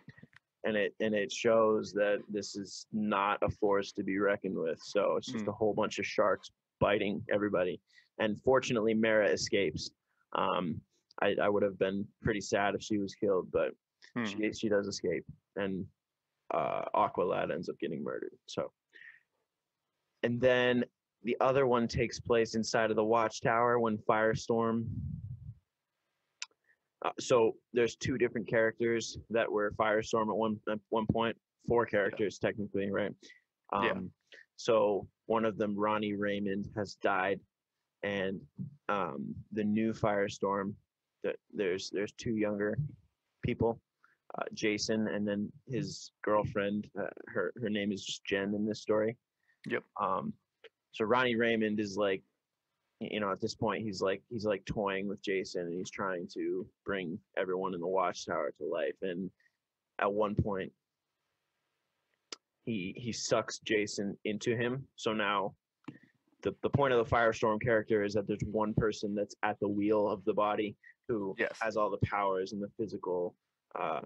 And it and it shows that this is not a force to be reckoned with. So it's just Mm. a whole bunch of sharks biting everybody. And fortunately mera escapes. Um i i would have been pretty sad if she was killed but Hmm. she she does escape. And uh aqualad ends up getting murdered so. And then the other one takes place inside of the watchtower when firestorm uh, so there's two different characters that were firestorm at one at one point four characters technically right um Yeah. so one of them ronnie raymond has died and um the new firestorm that there's there's two younger people uh, Jason, and then his girlfriend. Uh, her her name is Jen in this story. Yep. Um, so Ronnie Raymond is like, you know, at this point he's like he's like toying with Jason, and he's trying to bring everyone in the Watchtower to life. And at one point, he he sucks Jason into him. So now. The, the point of the firestorm character is that there's one person that's at the wheel of the body who Yes. has all the powers and the physical uh,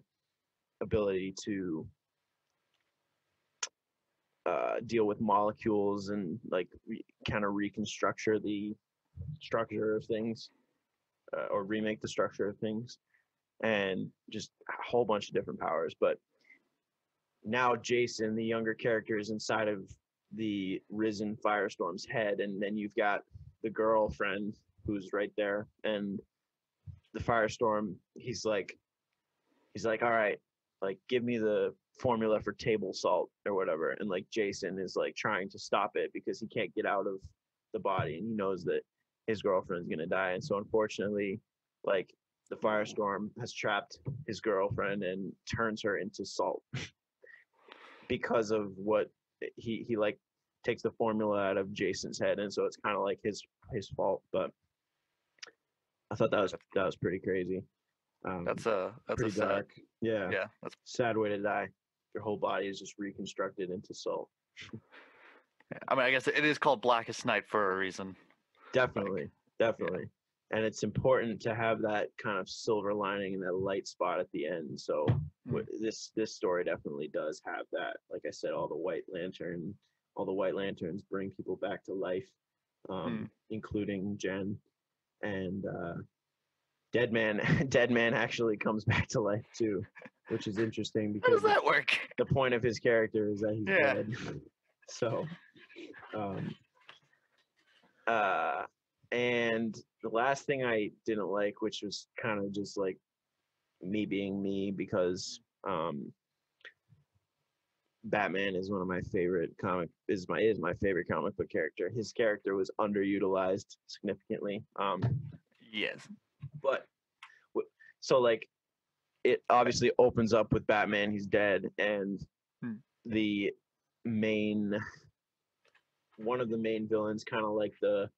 ability to uh, deal with molecules and like re- kind of reconstructure the structure of things uh, or remake the structure of things and just a whole bunch of different powers but now jason the younger character is inside of the risen firestorm's head and then you've got the girlfriend who's right there and the firestorm he's like he's like all right like give me the formula for table salt or whatever and like jason is like trying to stop it because he can't get out of the body and he knows that his girlfriend's gonna die and so unfortunately like the firestorm has trapped his girlfriend and turns her into salt because of what he he like takes the formula out of Jason's head, and so it's kind of like his his fault. But I thought that was that was pretty crazy. Um, That's a that's a sad. dark. Yeah, Yeah, that's sad way to die. Your whole body is just reconstructed into salt. I mean, I guess it is called Blackest Night for a reason. Definitely, definitely. And it's important to have that kind of silver lining and that light spot at the end. So Mm. wh- this this story definitely does have that. Like I said, all the white lantern, all the white lanterns bring people back to life, um, including Jen. And uh, Deadman, Deadman actually comes back to life too, which is interesting How does because that work? the point of his character is that he's Yeah. dead. so, um, uh, and the last thing I didn't like, which was kind of just like me being me, because um, Batman is one of my favorite comic is my is my favorite comic book character. His character was underutilized significantly. Um, Yes. but so like it obviously opens up with batman he's dead and Hmm. the main one of the main villains kind of like the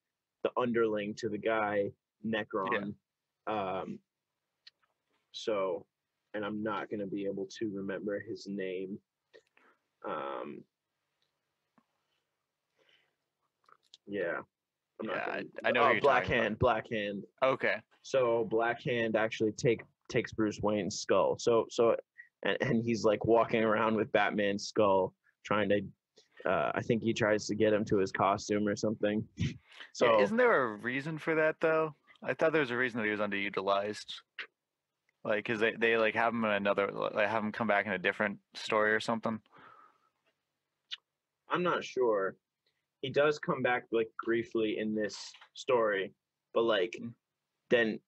the underling to the guy nekron um so and i'm not going to be able to remember his name um yeah I'm Yeah, I- gonna- I know who oh, black talking about. hand black hand Okay. so Black Hand actually take takes Bruce Wayne's skull. So so and, and he's like walking around with Batman's skull, trying to. Uh, I think he tries to get him to his costume or something. So yeah, isn't there a reason for that though? I thought there was a reason that he was underutilized. Like, cause they, they like have him in another, like have him come back in a different story or something. I'm not sure. He does come back like briefly in this story, but like Mm. then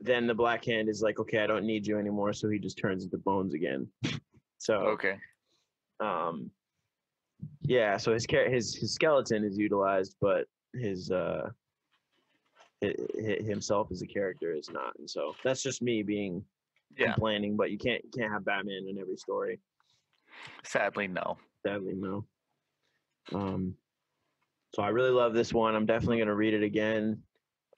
then the Black Hand is like, okay, I don't need you anymore. So he just turns into bones again. so Okay. um yeah so his his his skeleton is utilized but his uh hi- hi- himself as a character is not and so that's just me being Yeah. complaining but you can't you can't have batman in every story. Sadly, no. sadly no. Um so i really love this one. I'm definitely going to read it again.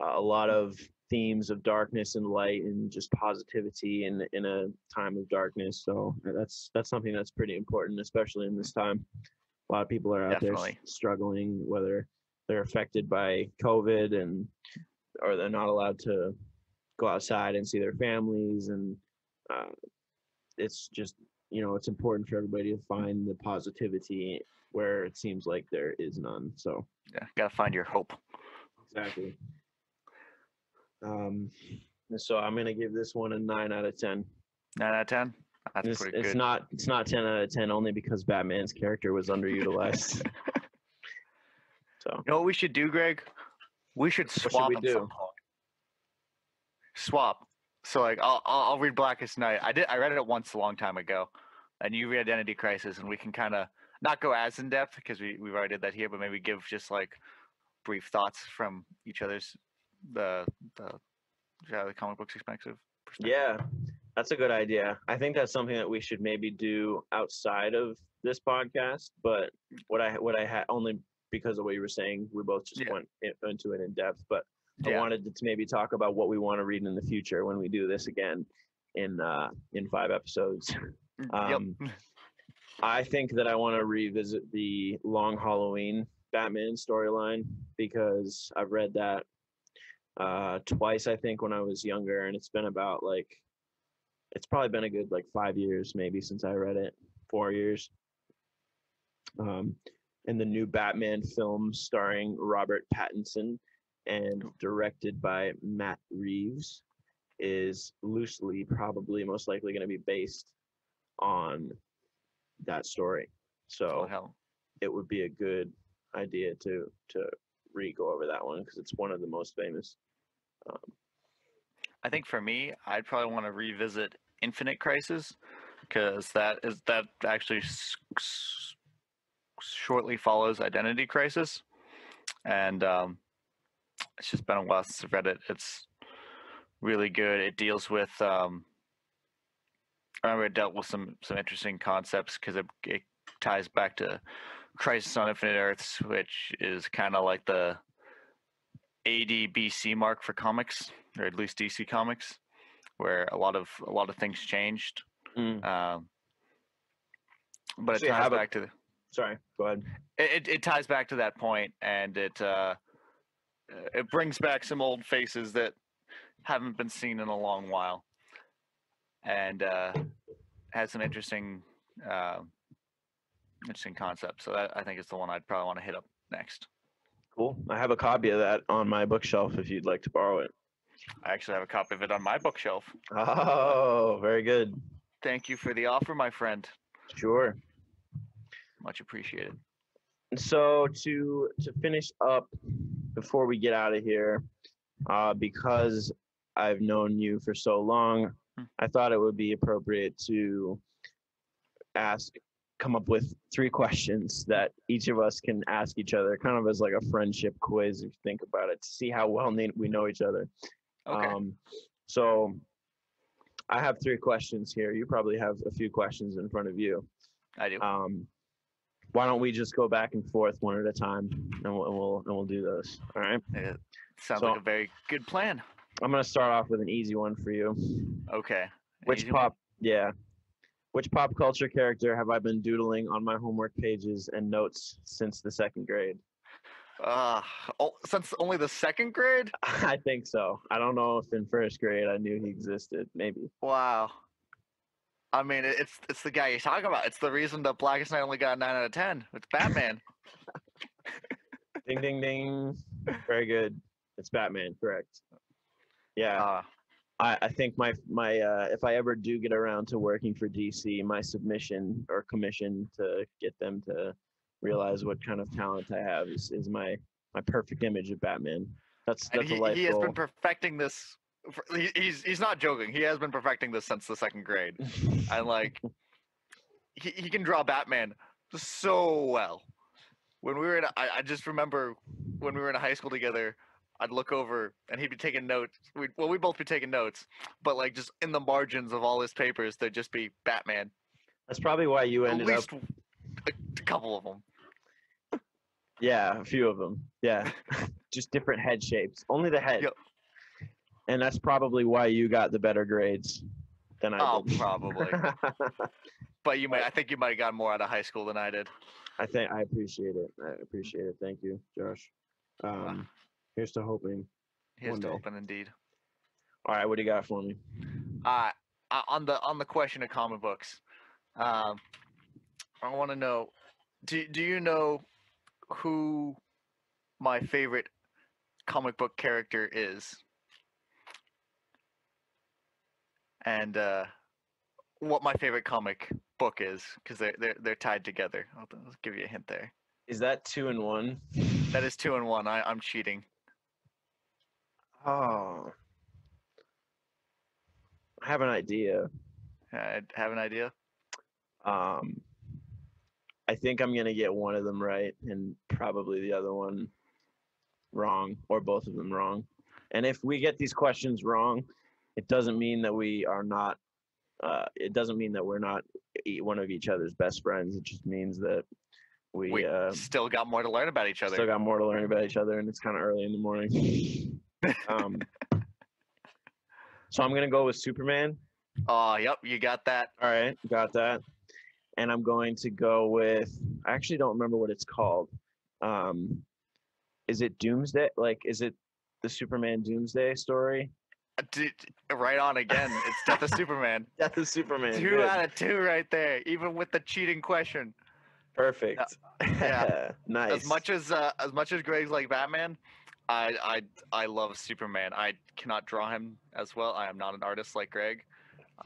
Uh, a lot of themes of darkness and light and just positivity in in a time of darkness so uh, that's that's something that's pretty important especially in this time a lot of people are out there Definitely. s- struggling whether they're affected by covid and or they're not allowed to go outside and see their families and uh, it's just you know it's important for everybody to find the positivity where it seems like there is none so Yeah. Gotta find your hope. exactly um so i'm gonna give this one a nine out of ten Nine out of ten. That's it's, pretty it's good. not it's not 10 out of 10 only because batman's character was underutilized so You know what we should do, Greg? We should swap. What should swap we do? Swap. So like I'll, I'll read Blackest Night. I did I read it once a long time ago, and you read Identity Crisis, and we can kind of not go as in depth because we we've already did that here, but maybe give just like brief thoughts from each other's the the yeah, the comic books perspective. Yeah, that's a good idea. I think that's something that we should maybe do outside of this podcast. But what I what I had only because of what you were saying, we both just Yeah. went in, into it in depth. But I wanted to maybe talk about what we want to read in the future when we do this again in uh, in five episodes. Um, yep. I think that I want to revisit the Long Halloween Batman storyline because I've read that uh, twice, I think, when I was younger, and it's been about like it's probably been a good like five years maybe since I read it, four years. Um, and the new Batman film starring Robert Pattinson and directed by Matt Reeves is loosely, probably most likely going to be based on that story. Oh So hell. it would be a good idea to to re go over that one because it's one of the most famous. Um, I think for me, I'd probably want to revisit Infinite Crisis because that is that actually s- shortly follows Identity Crisis, and um, it's just been a while since I've read it. It's really good. It deals with um, I remember it dealt with some some interesting concepts because it, it ties back to Crisis on Infinite Earths, which is kind of like the ADBC mark for comics, or at least DC Comics, where a lot of a lot of things changed. Mm, Um, but So it ties have a- back to the, sorry, go ahead. it, it, ties back to that point and it uh, uh, it brings back some old faces that haven't been seen in a long while and uh, has some interesting uh, interesting concepts so that i think is the one i'd probably want to hit up next Cool. I have a copy of that on my bookshelf if you'd like to borrow it. I actually have a copy of it on my bookshelf Oh, very good. thank you for the offer my friend Sure. much appreciated So to to finish up before we get out of here, uh, because I've known you for so long, Hmm. I thought it would be appropriate to ask, come up with three questions that each of us can ask each other, kind of as like a friendship quiz, if you think about it, to see how well we know each other. Okay Um, so I have three questions here. You probably have a few questions in front of you. i do Um, why don't we just go back and forth one at a time, and we'll and we'll, and we'll do those. All right. it sounds so- like a very good plan I'm gonna start off with an easy one for you. okay Which easy one? pop? Yeah. Which pop culture character have I been doodling on my homework pages and notes since the second grade? Uh, oh, since only the second grade? I think so. I don't know if in first grade I knew he existed. Maybe. Wow. I mean, it's it's the guy you're talking about. It's the reason that Blackest Night only got a nine out of ten. It's Batman. Ding ding ding. Very good. It's Batman. Correct. Yeah. uh, I, I think my my uh, if I ever do get around to working for DC, my submission or commission to get them to realize what kind of talent I have is, is my my perfect image of Batman. That's that's a he, life he has goal. been perfecting this. For, he, he's he's not joking. He has been perfecting this since the second grade. And like, he he can draw Batman so well. When we were in, I, I just remember when we were in high school together. I'd look over and he'd be taking notes. We well, we'd both be taking notes, but like just in the margins of all his papers, there'd just be Batman. That's probably why you ended up. least a, a couple of them. Yeah, a few of them. Yeah, just different head shapes. Only the head. Yep. And that's probably why you got the better grades than I Oh, did. probably. But you might. I think you might have gotten more out of high school than I did. I think I appreciate it. I appreciate it. Thank you, Josh. Um, here's to hoping. Here's to hoping, indeed. All right, what do you got for me? Uh, uh, on the on the question of comic books, um, I want to know, do do you know who my favorite comic book character is? And uh, what my favorite comic book is, because they're they're they're tied together. I'll, I'll give you a hint there. Is that two and one? That is two and one. I, I'm cheating. Oh, I have an idea. I have an idea. Um, I think I'm gonna get one of them right and probably the other one wrong, or both of them wrong. And if we get these questions wrong, it doesn't mean that we are not. Uh, it doesn't mean that we're not one of each other's best friends. It just means that we, We uh, still got more to learn about each other. still got more to learn about each other, and it's kind of early in the morning. um, so I'm gonna go with Superman. Oh, yep, you got that. All right, got that. And I'm going to go with. I actually don't remember what it's called. Um, is it Doomsday? Like, is it the Superman Doomsday story? Uh, Right on again. It's Death of Superman. Death of Superman. Two good. out of two right there, even with the cheating question. Perfect. yeah. nice. As much as uh, as much as Greg's like Batman, I I I love Superman. I cannot draw him as well. I am not an artist like Greg.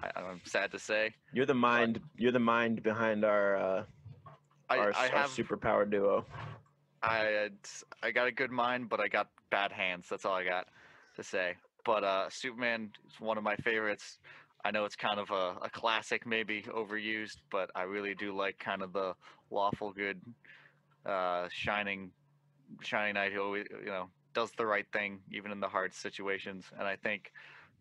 I, I'm sad to say. you're the mind. You're the mind behind our uh, I, our, I our have superpower duo. I I got a good mind, but I got bad hands. That's all I got to say. But uh, Superman is one of my favorites. I know it's kind of a, a classic, maybe overused, but I really do like kind of the lawful good, uh, shining, shining knight who always, you know, does the right thing even in the hard situations. And I think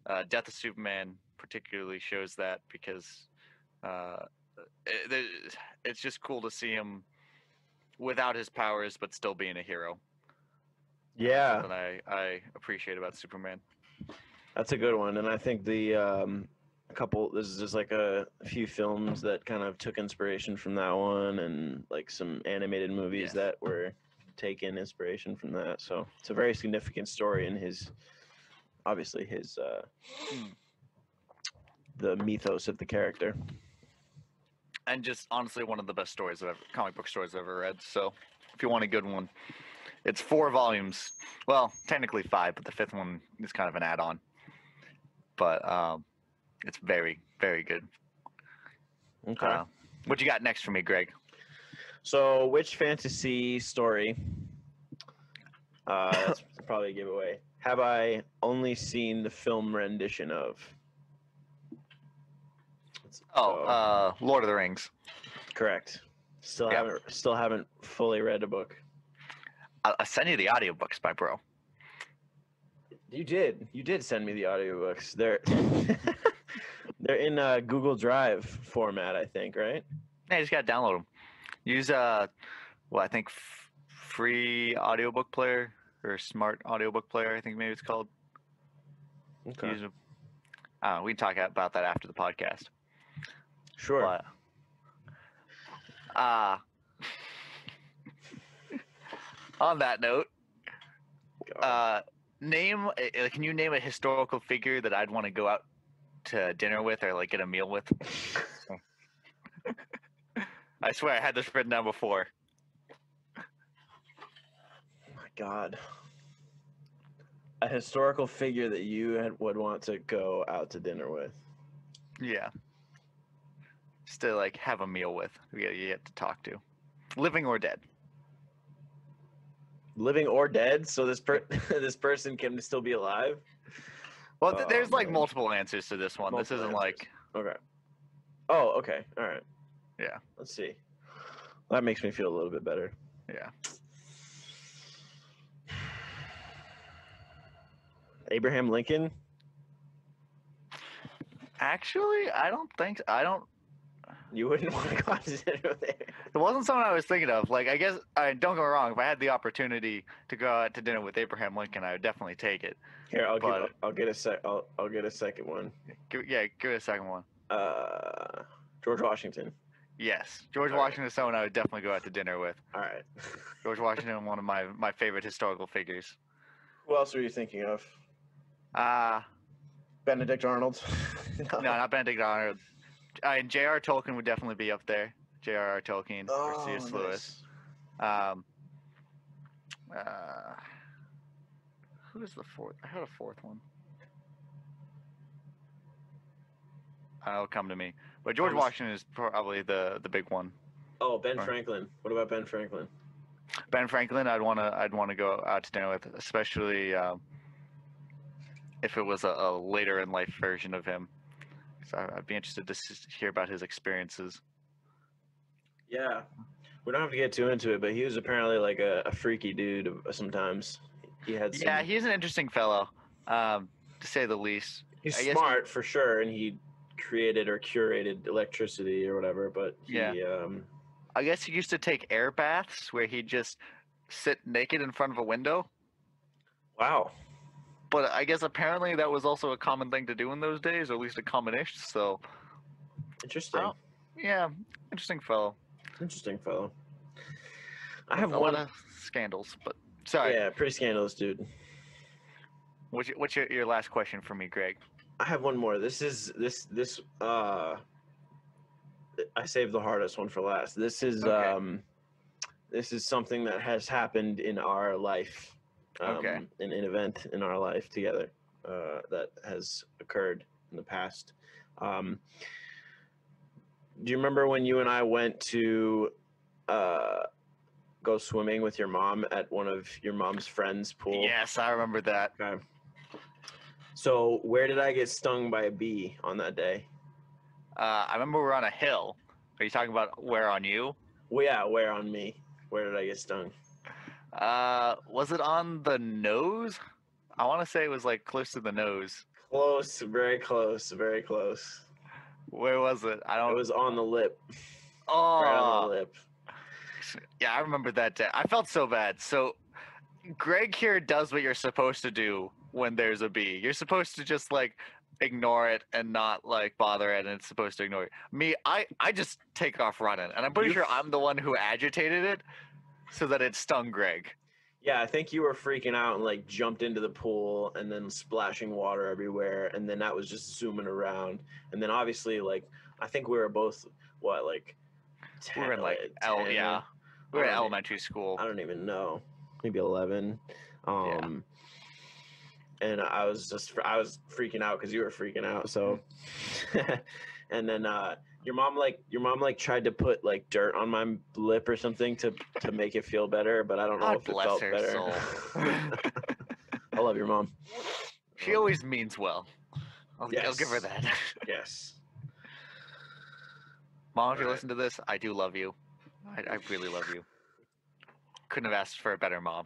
uh, Death of Superman particularly shows that because uh, it, it's just cool to see him without his powers but still being a hero. Yeah, and I I appreciate about Superman. that's a good one, and I think the um, a couple. There's just like a, a few films that kind of took inspiration from that one, and like some animated movies Yeah. that were taken inspiration from that. So it's a very significant story in his, obviously his, uh, Hmm. The mythos of the character. and just honestly one of the best stories I've ever, comic book stories I've ever read. So if you want a good one, it's four volumes. Well, technically five, but the fifth one is kind of an add-on. But um, it's very, very good. Okay. Uh, what you got next for me, Greg? So, which fantasy story? Uh, that's probably a giveaway. Have I only seen the film rendition of? Oh, So- uh, Lord of the Rings. correct. Still yeah. haven't still haven't fully read the book. I'll, I'll send you the audiobooks, my bro. You did. You did send me the audiobooks. They're they're in uh, Google Drive format, I think, right? Yeah, you just gotta download them. Use uh, well, I think f- free audiobook player or smart audiobook player. I think maybe it's called. Okay. Use 'em. Uh, we can talk about that after the podcast. Sure. But uh, on that note, uh, name uh, can you name a historical figure that I'd want to go out to dinner with or like get a meal with? I swear I had this written down before. my God. A historical figure that you would want to go out to dinner with. Yeah. To like have a meal with. We get, you get to talk to. Living or dead. living or dead so this per this person can still be alive Well, th- Oh, there's like multiple answers to this one. this isn't answers. like okay oh okay all right Yeah. let's see that makes me feel a little bit better yeah. abraham lincoln Actually, I don't think I don't. You wouldn't want to go out to dinner with him It wasn't someone I was thinking of. Like, I guess I don't go wrong. If I had the opportunity to go out to dinner with Abraham Lincoln, I would definitely take it. here i'll But- give i'll get a sec I'll, I'll get a second one Give, yeah, give it a second one. uh george washington Yes, George All right. Washington is someone I would definitely go out to dinner with. all right George Washington, one of my my favorite historical figures. who else were you thinking of Uh benedict arnold no, not Benedict Arnold. Uh, and J.R. Tolkien would definitely be up there. J.R.R. Tolkien or oh, C.S. Lewis. nice. Um, uh, who is the fourth? I had a fourth one. Uh, It'll come to me. But George was- Washington is probably the the big one. oh ben Right. franklin what about ben franklin Ben Franklin, I'd want to I'd want to go out to dinner with, especially um, if it was a, a later in life version of him. So I'd be interested to hear about his experiences. Yeah. We don't have to get too into it, but he was apparently like a, a freaky dude sometimes. He had some, Yeah, he's an interesting fellow, um, to say the least. he's I guess he- smart for sure, and he created or curated electricity or whatever. But he, Yeah. um, I guess he used to take air baths where he'd just sit naked in front of a window. wow, But I guess apparently that was also a common thing to do in those days, or at least a commonish. So interesting, Oh. yeah, interesting fellow. interesting fellow. I have a one. lot of scandals, but sorry. Yeah, pretty scandalous dude. What's your, what's your, your last question for me, Greg? I have one more. This is this this uh I saved the hardest one for last. This is Okay. um this is something that has happened in our life. Um, Okay. An, an event in our life together uh, that has occurred in the past. Um, do you remember when you and I went to uh, go swimming with your mom at one of your mom's friends' pool? Yes, I remember that. Okay. So where did I get stung by a bee on that day? Uh, I remember we were on a hill. Are you talking about where on you? Well, yeah, where on me? Where did I get stung? Uh, was it on the nose? I want to say it was like close to the nose. Close, very close, very close. Where was it? I don't. It was on the lip, oh, right on the lip. yeah, I remember that day. I felt so bad. So, Greg here does what you're supposed to do when there's a bee. You're supposed to just like ignore it and not like bother it, and it's supposed to ignore it. Me, I I just take off running, and I'm pretty You sure I'm the one who agitated it, so that it stung Greg. Yeah, I think you were freaking out and like jumped into the pool and then splashing water everywhere, and then that was just zooming around. And then obviously, like I think we were both what like We 10, were in like L, yeah, we were in elementary school. I don't even know, maybe eleven. Um, and I was just I was freaking out because you were freaking out. So, and then uh, your mom like your mom like tried to put like dirt on my lip or something to to make it feel better, but I don't know God if it felt better. I love your mom. She always means well. I'll, I'll give her that. Yes. Mom, if you Alright. listen to this, I do love you. I, I really love you. Couldn't have asked for a better mom.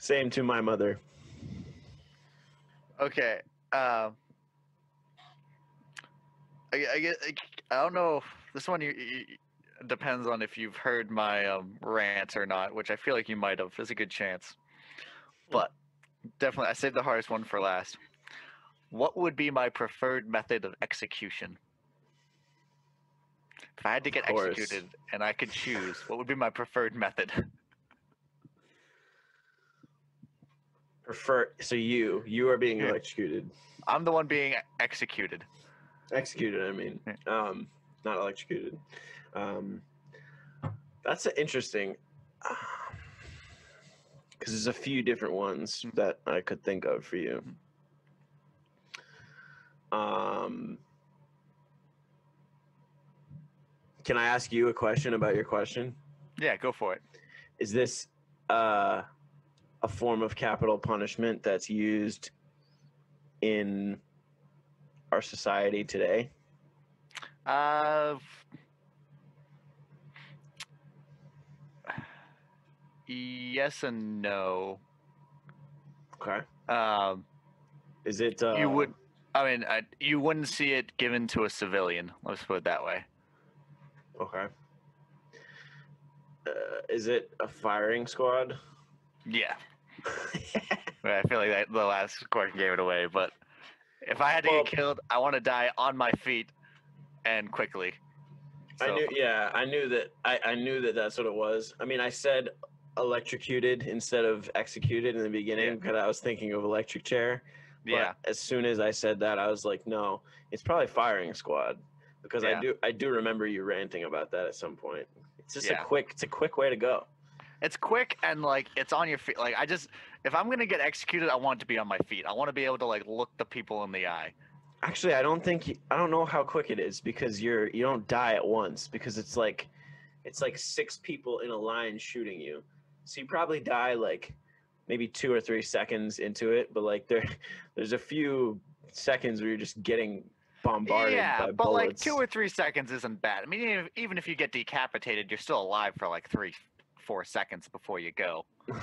Same to my mother. Okay. Um. I, I. I, I don't know. if This one you, you, depends on if you've heard my um, rant or not, which I feel like you might have. There's a good chance. But definitely, I saved the hardest one for last. What would be my preferred method of execution? If I had to get executed and I could choose, what would be my preferred method? Prefer so you you are being Yeah. electrocuted. I'm the one being executed. Executed, I mean. Yeah. Um not electrocuted. Um that's a- interesting because there's a few different ones Mhm. that I could think of for you. Um Can I ask you a question about your question? Yeah, go for it. Is this uh, a form of capital punishment that's used in our society today? Uh, yes and no. Okay. Um, Is it? Uh, you would, I mean, I, you wouldn't see it given to a civilian. Let's put it that way. Okay. Uh, is it a firing squad? Yeah, I feel like that, the last question gave it away. But if I had to Well- get killed, I want to die on my feet and quickly. I knew. Yeah, I knew that. I, I knew that that's what it was. I mean, I said electrocuted instead of executed in the beginning Yeah. because I was thinking of electric chair. But yeah, as soon as I said that, I was like, no, it's probably firing squad because Yeah. I do I do remember you ranting about that at some point. It's just Yeah. a quick it's a quick way to go. It's quick and like it's on your feet. Like I just, if I'm gonna get executed, I want it to be on my feet. I want to be able to like look the people in the eye. Actually, I don't think I don't know how quick it is because you're you don't die at once because it's like it's like six people in a line shooting you. So you probably die like maybe 2 or 3 seconds into it, but like there there's a few seconds where you're just getting bombarded yeah, but like two or three seconds isn't bad. I mean, even even if you get decapitated, you're still alive for like three, four seconds before you go.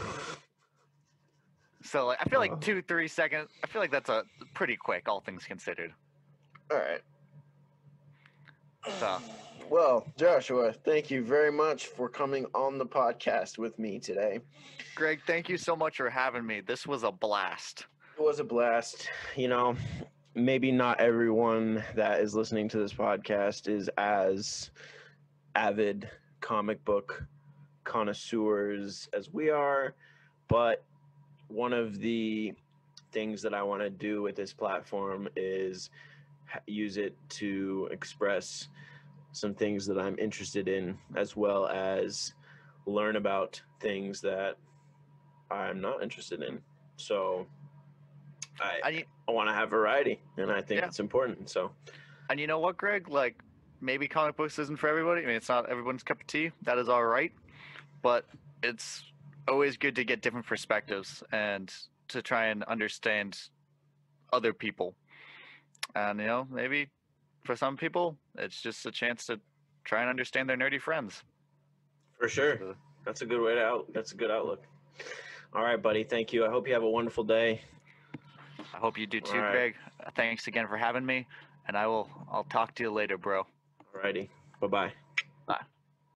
So like, I feel like two, three seconds. I feel like that's a pretty quick, all things considered. All right. So Well, Joshua, thank you very much for coming on the podcast with me today. Greg, thank you so much for having me. This was a blast. It was a blast. You know, maybe not everyone that is listening to this podcast is as avid comic book connoisseurs as we are, but one of the things that I want to do with this platform is use it to express some things that I'm interested in, as well as learn about things that I'm not interested in. So I, you, I want to have variety, and I think Yeah. it's important. So and you know what, Greg? Like, maybe comic books isn't for everybody. I mean, it's not everyone's cup of tea. That is all right. But it's always good to get different perspectives and to try and understand other people. And, you know, maybe for some people, it's just a chance to try and understand their nerdy friends. for sure, that's a good way to out. That's a good outlook. All right, buddy. Thank you. I hope you have a wonderful day. I hope you do too, Alright. Greg. Thanks again for having me, and I will. I'll talk to you later, bro. Alrighty. Bye bye.